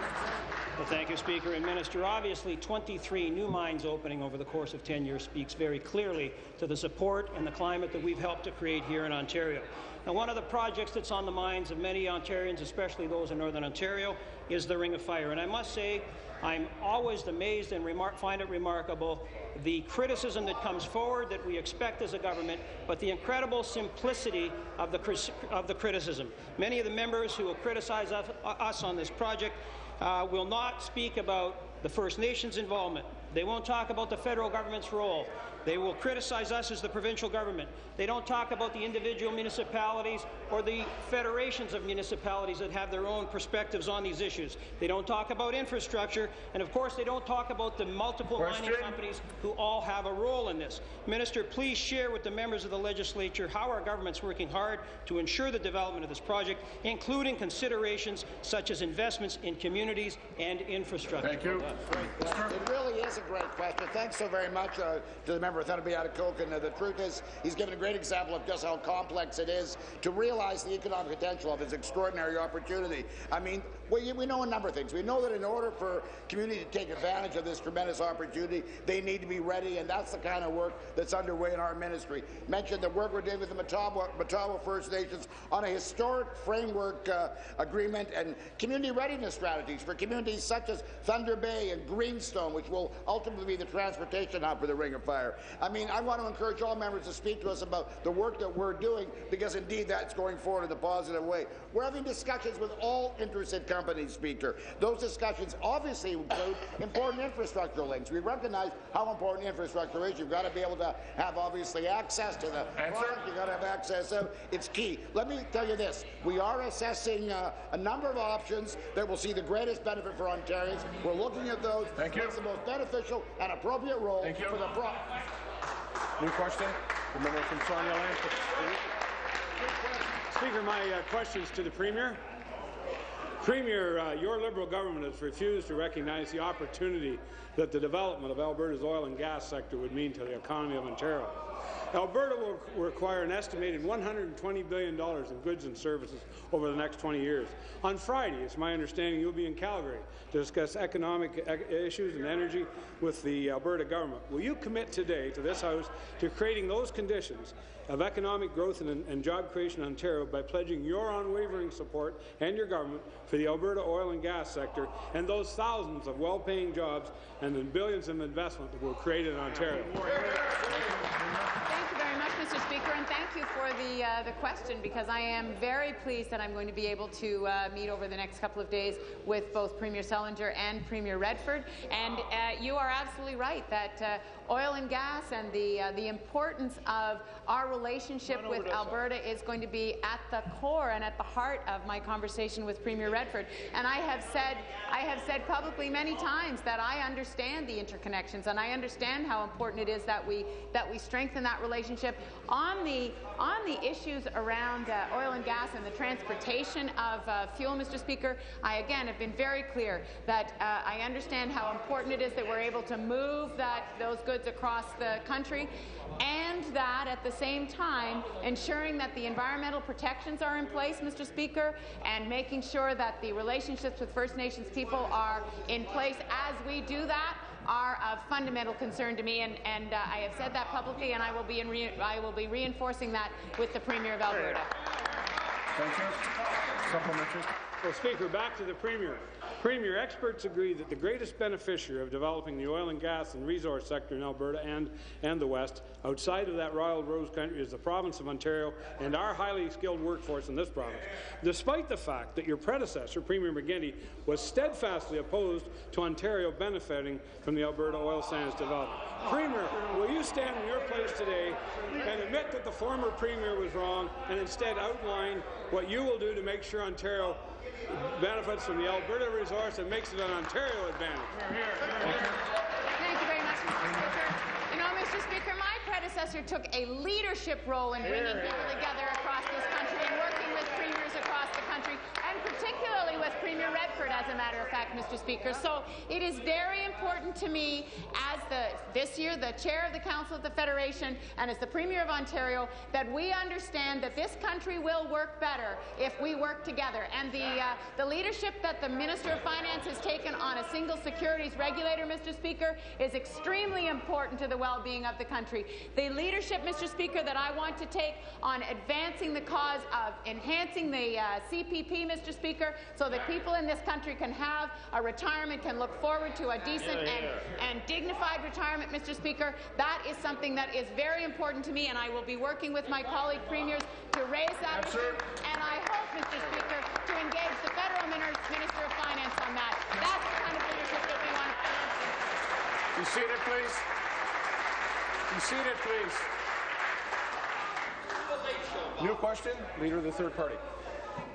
Well, thank you, Speaker and Minister. Obviously, 23 new mines opening over the course of 10 years speaks very clearly to the support and the climate that we've helped to create here in Ontario. Now, one of the projects that's on the minds of many Ontarians, especially those in Northern Ontario, is the Ring of Fire. And I must say, I'm always amazed and find it remarkable the criticism that comes forward that we expect as a government, but the incredible simplicity of the, of the criticism. Many of the members who will criticize us on this project uh, will not speak about the First Nations involvement. They won't talk about the federal government's role. They will criticize us as the provincial government. They don't talk about the individual municipalities or the federations of municipalities that have their own perspectives on these issues. They don't talk about infrastructure, and of course they don't talk about the multiple Question. mining companies who all have a role in this. Minister, please share with the members of the legislature how our government's working hard to ensure the development of this project, including considerations such as investments in communities and infrastructure. Thank you. It really is a great question. Thanks so very much uh, to the member of Thunder Bay Atikokan. Uh, the truth is, he's given a great example of just how complex it is to realize the economic potential of this extraordinary opportunity. I mean, we, we know a number of things. We know that in order for community to take advantage of this tremendous opportunity, they need to be ready, and that's the kind of work that's underway in our ministry. Mentioned the work we're doing with the Matawa, Matawa First Nations on a historic framework uh, agreement and community readiness strategies for communities such as Thunder Bay and Greenstone, which will ultimately be the transportation hub for the Ring of Fire. I mean, I want to encourage all members to speak to us about the work that we're doing because indeed that's going forward in a positive way. We're having discussions with all interested companies, Speaker. Those discussions obviously include important infrastructure links. We recognize how important infrastructure is. You've got to be able to have obviously access to the product. You've got to have access to It's key. Let me tell you this. We are assessing uh, a number of options that will see the greatest benefit for Ontarians. We're looking at those. Thank you. What's the most beneficial and appropriate role Thank you. for the pro New question? The member from Sarnia Lambton. Speaker, my uh, questions to the Premier. Premier, uh, your Liberal government has refused to recognize the opportunity that the development of Alberta's oil and gas sector would mean to the economy of Ontario. Alberta will require an estimated $120 billion in goods and services over the next 20 years. On Friday, it's my understanding you'll be in Calgary to discuss economic issues and energy with the Alberta government. Will you commit today to this House to creating those conditions of economic growth and, and, job creation in Ontario by pledging your unwavering support and your government for the Alberta oil and gas sector and those thousands of well-paying jobs and the billions of investment that will create in Ontario. Thank you very much, Mr. Speaker, and thank you for the uh, the question because I am very pleased that I'm going to be able to uh, meet over the next couple of days with both Premier Selinger and Premier Redford. And uh, you are absolutely right that uh, oil and gas and the uh, the importance of our relationship with Alberta is going to be at the core and at the heart of my conversation with Premier Redford. And I have said I have said publicly many times that I understand the interconnections and I understand how important it is that we that we strengthen that relationship on the on the issues around uh, oil and gas and the transportation of uh, fuel, Mr. Speaker. I again have been very clear that uh, I understand how important it is that we're able to move that those goods across the country and that at the same time ensuring that the environmental protections are in place, Mr. Speaker, and making sure that the relationships with First Nations people are in place as we do that are of fundamental concern to me, and, and uh, I have said that publicly, and I will be I will be reinforcing that with the Premier of Alberta. Thank you. Supplementary. Well, Speaker, back to the Premier. Premier, experts agree that the greatest beneficiary of developing the oil and gas and resource sector in Alberta and, and the West, outside of that Royal Rose country, is the province of Ontario and our highly skilled workforce in this province, despite the fact that your predecessor, Premier McGuinty, was steadfastly opposed to Ontario benefiting from the Alberta oil sands development. Premier, will you stand in your place today and admit that the former Premier was wrong and instead outline what you will do to make sure Ontario benefits from the Alberta resource and makes it an Ontario advantage. Thank you very much, Mr. Speaker. You know, Mr. Speaker, my predecessor took a leadership role in bringing people together across this country and working across the country, and particularly with Premier Redford, as a matter of fact, Mr. Speaker. So it is very important to me, as the this year the chair of the Council of the Federation and as the Premier of Ontario, that we understand that this country will work better if we work together. And the uh, the leadership that the Minister of Finance has taken on a single securities regulator, Mr. Speaker, is extremely important to the well-being of the country. The leadership, Mr. Speaker, that I want to take on advancing the cause of enhancing the uh, CPP, Mr. Speaker, so that people in this country can have a retirement, can look forward to a decent Yeah, and, yeah. and dignified retirement, Mr. Speaker. That is something that is very important to me, and I will be working with my colleague premiers to raise that Answer. issue. And I hope, Mr. Speaker, to engage the federal Minister of Finance on that. That's the kind of leadership that we want. to. You see it, please. You see it, please. New question, Leader of the Third Party.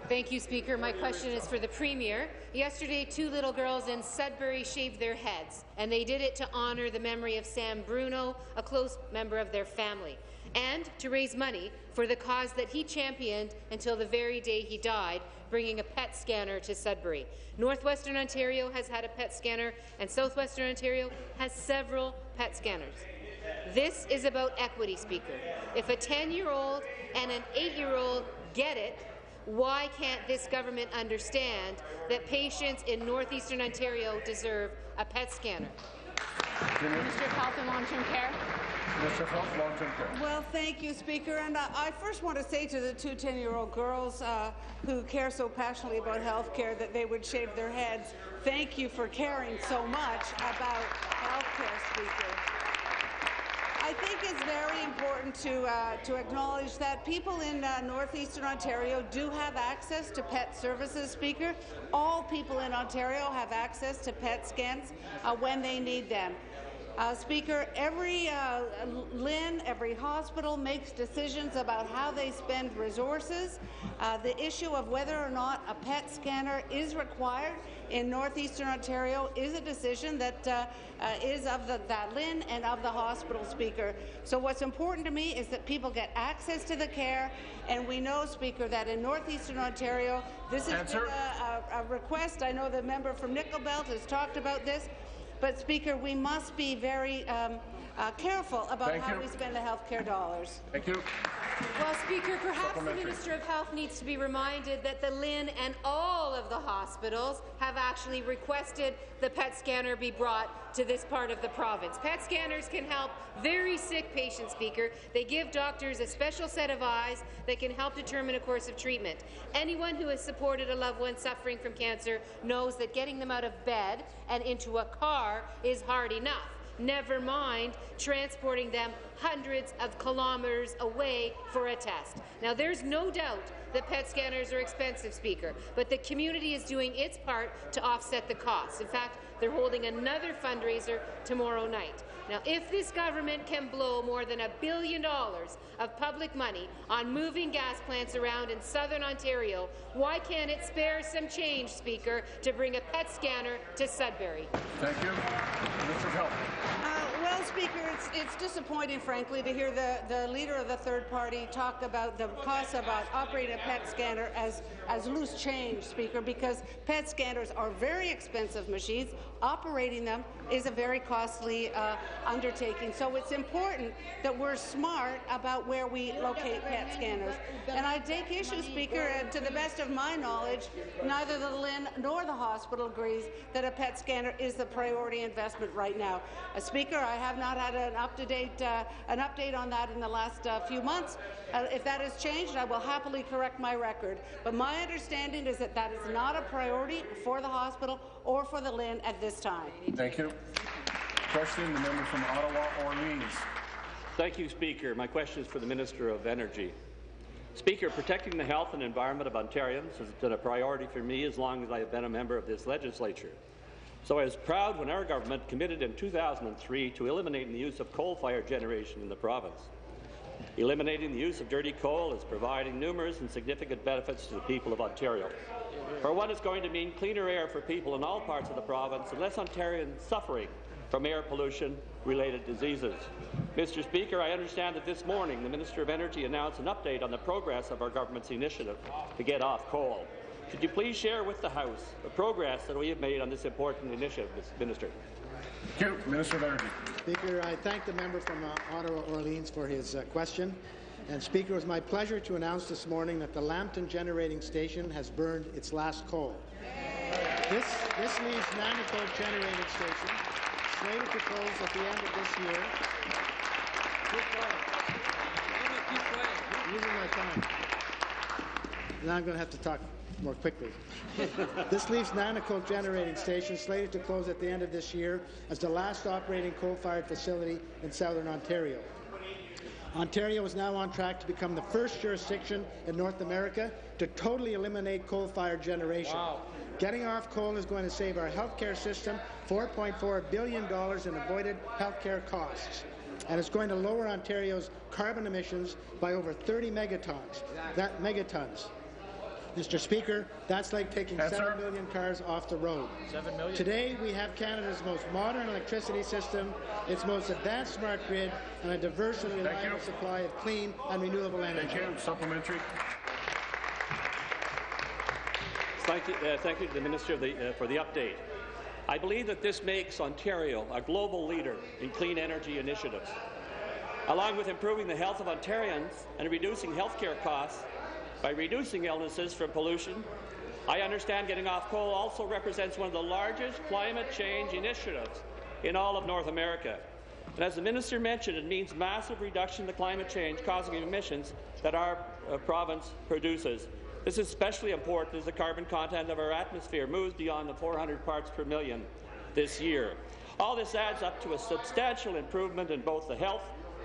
Thank you, Speaker. My question is for the Premier. Yesterday, two little girls in Sudbury shaved their heads, and they did it to honour the memory of Sam Bruno, a close member of their family, and to raise money for the cause that he championed until the very day he died, bringing a PET scanner to Sudbury. Northwestern Ontario has had a PET scanner, and Southwestern Ontario has several PET scanners. This is about equity, Speaker. If a 10-year-old and an 8-year-old get it, why can't this government understand that patients in northeastern Ontario deserve a PET scanner? Minister of Health and Long-Term Care. Minister of Health, Long-Term Care. Well, thank you, Speaker. And uh, I first want to say to the two 10-year-old girls uh, who care so passionately about health care that they would shave their heads, thank you for caring so much about health care, Speaker. I think it's very important to, uh, to acknowledge that people in uh, northeastern Ontario do have access to PET services, Speaker. All people in Ontario have access to PET scans uh, when they need them. Uh, Speaker, every uh, LHIN, every hospital makes decisions about how they spend resources. Uh, the issue of whether or not a PET scanner is required in northeastern Ontario is a decision that uh, uh, is of the, that LHIN and of the hospital speaker. So what's important to me is that people get access to the care, and we know, Speaker, that in northeastern Ontario, this been a, a, a request. I know the member from Nickel Belt has talked about this. But, Speaker, we must be very um, uh, careful about Thank how you. we spend the health care dollars. Thank you. Well, Speaker, perhaps the Minister of Health needs to be reminded that the LHIN and all of the hospitals have actually requested the PET scanner be brought to this part of the province. PET scanners can help very sick patients, Speaker. They give doctors a special set of eyes that can help determine a course of treatment. Anyone who has supported a loved one suffering from cancer knows that getting them out of bed and into a car is hard enough never mind transporting them hundreds of kilometres away for a test. Now, there's no doubt that PET scanners are expensive, Speaker, but the community is doing its part to offset the costs. In fact, they're holding another fundraiser tomorrow night. Now, if this government can blow more than a billion dollars of public money on moving gas plants around in southern Ontario, why can't it spare some change, Speaker, to bring a PET scanner to Sudbury? Thank you. Minister of Health. Uh, well, Speaker, it's, it's disappointing, frankly, to hear the, the leader of the third party talk about the costs about operating a PET scanner as, as loose change, Speaker, because PET scanners are very expensive machines. Operating them is a very costly uh, undertaking. So it's important that we're smart about where we locate PET scanners. And I take issue, Speaker, uh, to the best of my knowledge, neither the LHIN nor the hospital agrees that a PET scanner is the priority investment right now. Uh, Speaker, I have not had an up-to-date uh, an update on that in the last uh, few months. Uh, if that has changed, I will happily correct my record. But my understanding is that that is not a priority for the hospital or for the LHIN at this time. Thank you. Question, the member from Ottawa, Orleans. Thank you, Speaker. My question is for the Minister of Energy. Speaker, protecting the health and environment of Ontarians has been a priority for me as long as I have been a member of this legislature. So I was proud when our government committed in 2003 to eliminating the use of coal-fired generation in the province. Eliminating the use of dirty coal is providing numerous and significant benefits to the people of Ontario. For one, it's going to mean cleaner air for people in all parts of the province and less Ontarians suffering from air pollution-related diseases. Mr. Speaker, I understand that this morning the Minister of Energy announced an update on the progress of our government's initiative to get off coal. Could you please share with the House the progress that we have made on this important initiative, Mr. Minister? Thank you. Minister of Energy. Speaker, I thank the member from uh, Ottawa Orleans for his uh, question. And Speaker, it was my pleasure to announce this morning that the Lambton Generating Station has burned its last coal. This, this leaves Nanticoke Generating Station slated to close at the end of this year. Using my time. Now I'm going to have to talk more quickly. this leaves Nanticoke Generating Station slated to close at the end of this year as the last operating coal-fired facility in southern Ontario. Ontario is now on track to become the first jurisdiction in North America to totally eliminate coal-fired generation. Getting off coal is going to save our healthcare system $4.4 billion in avoided healthcare costs. and it's going to lower Ontario's carbon emissions by over 30 megatons. That megatons. Mr. Speaker, that's like taking Yes, 7 sir. million cars off the road. 7 million. Today, we have Canada's most modern electricity system, its most advanced smart grid, and a diverse and reliable supply of clean and renewable energy. Thank you. Supplementary. Thank you, uh, thank you to the Minister of the, uh, for the update. I believe that this makes Ontario a global leader in clean energy initiatives. Along with improving the health of Ontarians and reducing healthcare costs by reducing illnesses from pollution, I understand getting off coal also represents one of the largest climate change initiatives in all of North America. And as the minister mentioned, it means massive reduction in the climate change causing emissions that our uh, province produces. This is especially important as the carbon content of our atmosphere moves beyond the 400 parts per million this year. All this adds up to a substantial improvement in both the health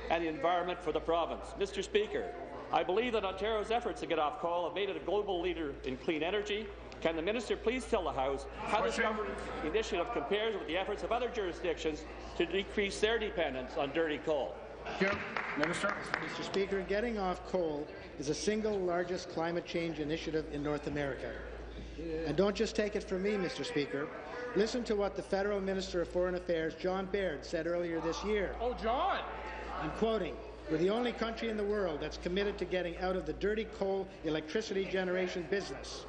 and the environment for the province. Mr. Speaker, I believe that Ontario's efforts to get off coal have made it a global leader in clean energy. Can the minister please tell the House how this government's initiative compares with the efforts of other jurisdictions to decrease their dependence on dirty coal? Thank you. Minister. Mr. Speaker, getting off coal is the single largest climate change initiative in North America. And don't just take it from me, Mr. Speaker. Listen to what the Federal Minister of Foreign Affairs, John Baird, said earlier this year. Oh, John. I'm quoting, we're the only country in the world that's committed to getting out of the dirty coal electricity generation business.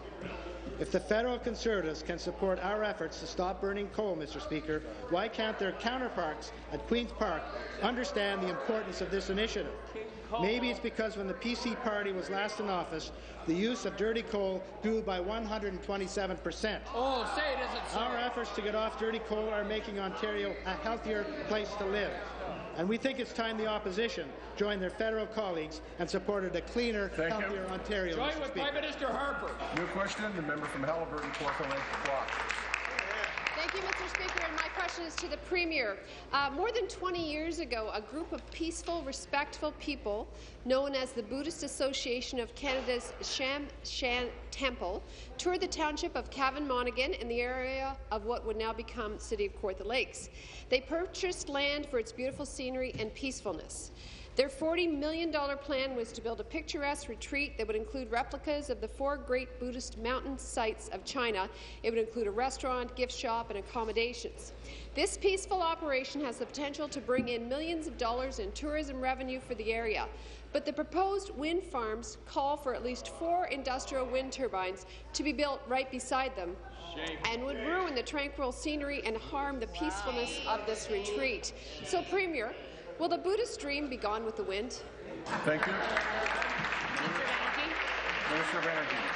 If the federal Conservatives can support our efforts to stop burning coal, Mr. Speaker, why can't their counterparts at Queen's Park understand the importance of this initiative? Maybe it's because when the PC party was last in office, the use of dirty coal grew by 127 percent. Oh, say it isn't so. Our efforts to get off dirty coal are making Ontario a healthier place to live. And we think it's time the opposition joined their federal colleagues and supported a cleaner, Thank you. healthier Ontario. Join with Speaker. Prime Minister Harper. New question, the member from Haliburton, Kawartha Lake Brock. Thank you, Mr. Speaker. And my question is to the Premier. Uh, more than 20 years ago, a group of peaceful, respectful people, known as the Buddhist Association of Canada's Cham Shan Temple, toured the township of Cavan Monaghan in the area of what would now become City of Kawartha Lakes. They purchased land for its beautiful scenery and peacefulness. Their $40 million plan was to build a picturesque retreat that would include replicas of the four great Buddhist mountain sites of China. It would include a restaurant, gift shop, and accommodations. This peaceful operation has the potential to bring in millions of dollars in tourism revenue for the area. But the proposed wind farms call for at least four industrial wind turbines to be built right beside them and would ruin the tranquil scenery and harm the peacefulness of this retreat. So, Premier, will the Buddhist dream be gone with the wind? Thank you. Minister of Energy.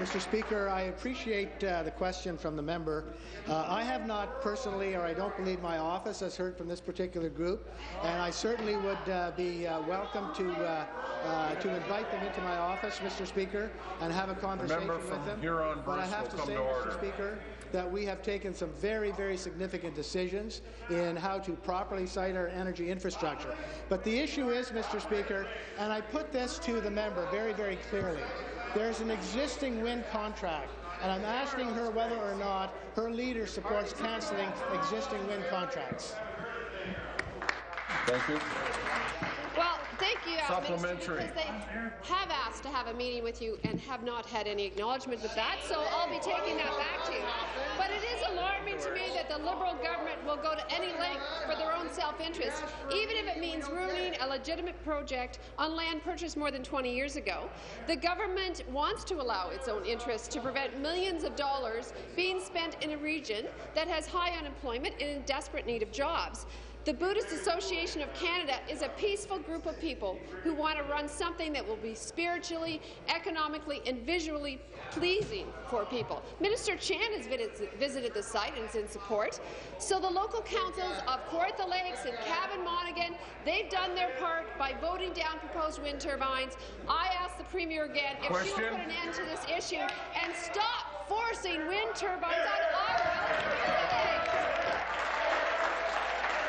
Mr. Speaker, I appreciate uh, the question from the member. Uh, I have not personally, or I don't believe my office has heard from this particular group, and I certainly would uh, be uh, welcome to uh, uh, to invite them into my office, Mr. Speaker, and have a conversation member with from them. Huron but I have to say, to Mr. Speaker, that we have taken some very, very significant decisions in how to properly site our energy infrastructure. But the issue is, Mr. Speaker, and I put this to the member very, very clearly, there's an existing wind contract, and I'm asking her whether or not her leader supports cancelling existing wind contracts. Thank you. Thank you, uh, Minister, because they have asked to have a meeting with you and have not had any acknowledgement of that, so I'll be taking that back to you. But it is alarming to me that the Liberal government will go to any length for their own self-interest, even if it means ruining a legitimate project on land purchased more than 20 years ago. The government wants to allow its own interests to prevent millions of dollars being spent in a region that has high unemployment and in desperate need of jobs. The Buddhist Association of Canada is a peaceful group of people who want to run something that will be spiritually, economically, and visually pleasing for people. Minister Chan has visited the site and is in support. So the local councils of Kawartha Lakes and Cavan Monaghan, they've done their part by voting down proposed wind turbines. I ask the Premier again if she will put an end to this issue and stop forcing wind turbines on our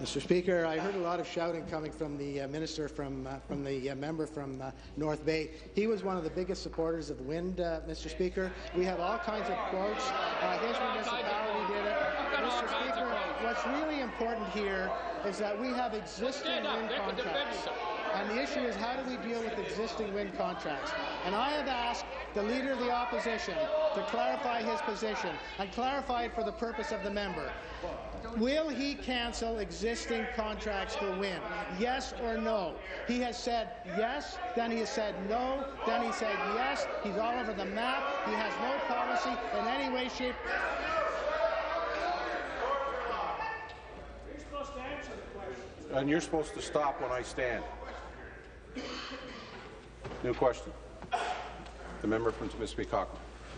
Mr. Speaker, I heard a lot of shouting coming from the uh, minister from uh, from the uh, member from uh, North Bay. He was one of the biggest supporters of wind, uh, Mr. Speaker. We have all kinds of quotes. Uh, his municipality did it. Mr. Speaker, what's really important here is that we have existing wind contracts. And the issue is how do we deal with existing wind contracts? And I have asked the Leader of the Opposition to clarify his position and clarify it for the purpose of the member. Will he cancel existing contracts for wind? Yes or no? He has said yes, then he has said no, then he said yes. He's all over the map. He has no policy in any way, shape. And you're supposed to stop when I stand. New question. The member from Timiskaming.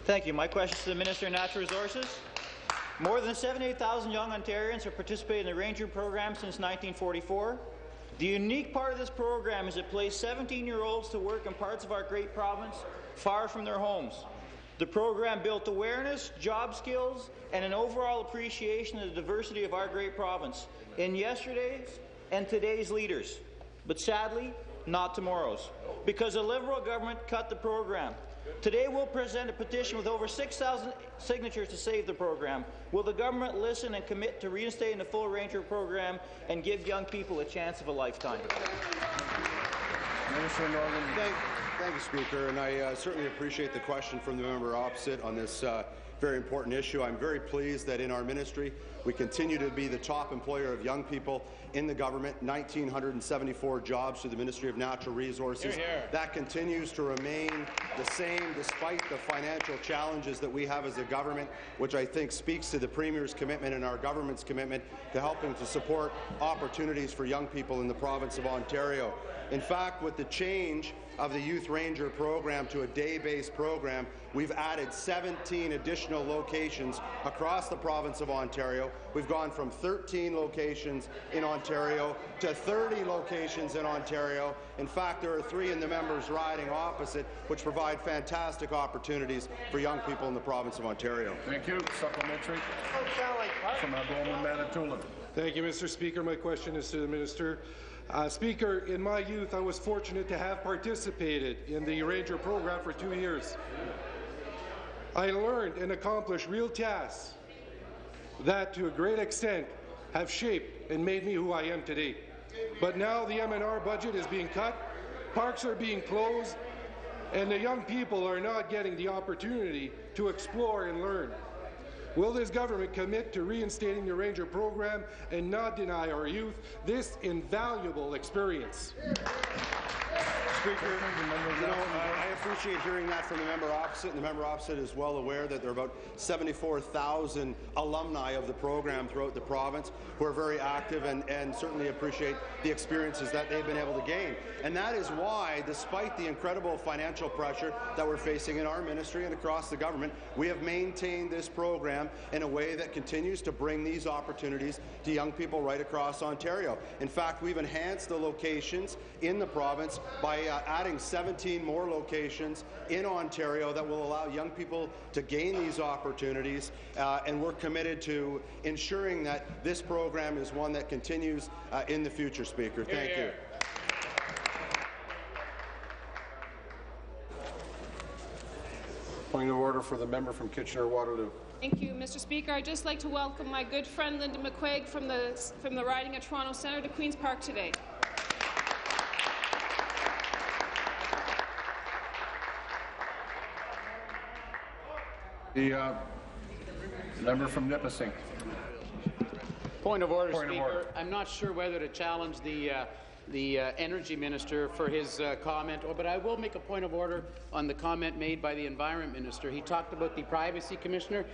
Thank you. My question is to the Minister of Natural Resources. More than 78,000 young Ontarians have participated in the Ranger program since 1944. The unique part of this program is it places 17-year-olds to work in parts of our great province far from their homes. The program built awareness, job skills, and an overall appreciation of the diversity of our great province in yesterday's and today's leaders. But sadly, not tomorrow's, because the Liberal government cut the program. Today we'll present a petition with over 6,000 signatures to save the program. Will the government listen and commit to reinstating the full Ranger program and give young people a chance of a lifetime? Minister Northern. Thank, thank you, Speaker, and I uh, certainly appreciate the question from the member opposite on this uh, very important issue. I'm very pleased that in our ministry we continue to be the top employer of young people in the government, 1,974 jobs through the Ministry of Natural Resources. Hear, hear. That continues to remain the same despite the financial challenges that we have as a government, which I think speaks to the Premier's commitment and our government's commitment to helping to support opportunities for young people in the province of Ontario. In fact, with the change of the Youth Ranger program to a day-based program, we've added 17 additional locations across the province of Ontario. We've gone from 13 locations in Ontario to 30 locations in Ontario. In fact, there are three in the members riding opposite, which provide fantastic opportunities for young people in the province of Ontario. Thank you. Supplementary. From Algoma, Manitoulin. Thank you, Mr. Speaker. My question is to the Minister. Uh, Speaker, in my youth, I was fortunate to have participated in the Ranger program for two years. I learned and accomplished real tasks that, to a great extent, have shaped and made me who I am today. But now the MNR budget is being cut, parks are being closed, and the young people are not getting the opportunity to explore and learn. Will this government commit to reinstating the Ranger program and not deny our youth this invaluable experience? Speaker, you know, I appreciate hearing that from the member opposite, the member opposite is well aware that there are about 74,000 alumni of the program throughout the province who are very active and, and certainly appreciate the experiences that they've been able to gain. And that is why, despite the incredible financial pressure that we're facing in our ministry and across the government, we have maintained this program in a way that continues to bring these opportunities to young people right across Ontario. In fact, we've enhanced the locations in the province by uh, adding 17 more locations in Ontario that will allow young people to gain these opportunities, uh, and we're committed to ensuring that this program is one that continues uh, in the future, Speaker. Thank you. Point of order for the member from Kitchener-Waterloo. Thank you, Mr. Speaker. I'd just like to welcome my good friend Linda McQuaig from the from the riding of Toronto Centre to Queen's Park today. The uh, member from Nipissing. Point of order, Point of Speaker. order. I'm not sure whether to challenge the uh, the uh, energy minister for his uh, comment, or, but I will make a point of order on the comment made by the environment minister. He talked about the privacy commissioner.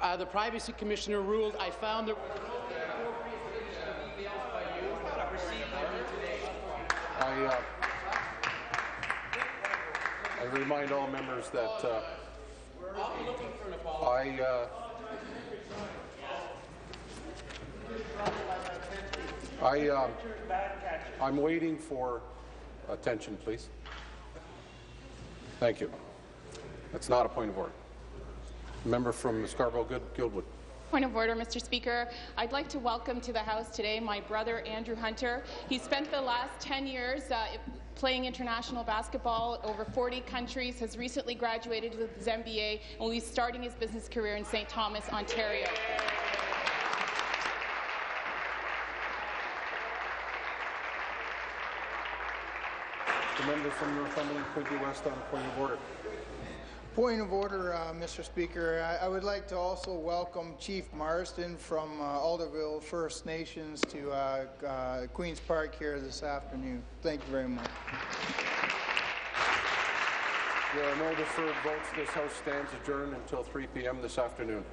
Uh, the privacy commissioner ruled. I found that. I, uh, I remind all members that uh, I uh, I um, I'm waiting for Attention, please. Thank you. That's not a point of order. Member from Scarborough Good Guildwood. Point of order, Mr. Speaker. I'd like to welcome to the House today my brother, Andrew Hunter. He spent the last 10 years uh, playing international basketball over 40 countries, has recently graduated with his MBA, and will be starting his business career in St. Thomas, Ontario. The member from Northumberland, Quinte West on point of order. Point of order, uh, Mr. Speaker. I, I, would like to also welcome Chief Marsden from uh, Alderville First Nations to uh, uh, Queen's Park here this afternoon. Thank you very much. There are no deferred votes. This House stands adjourned until 3 p.m. this afternoon.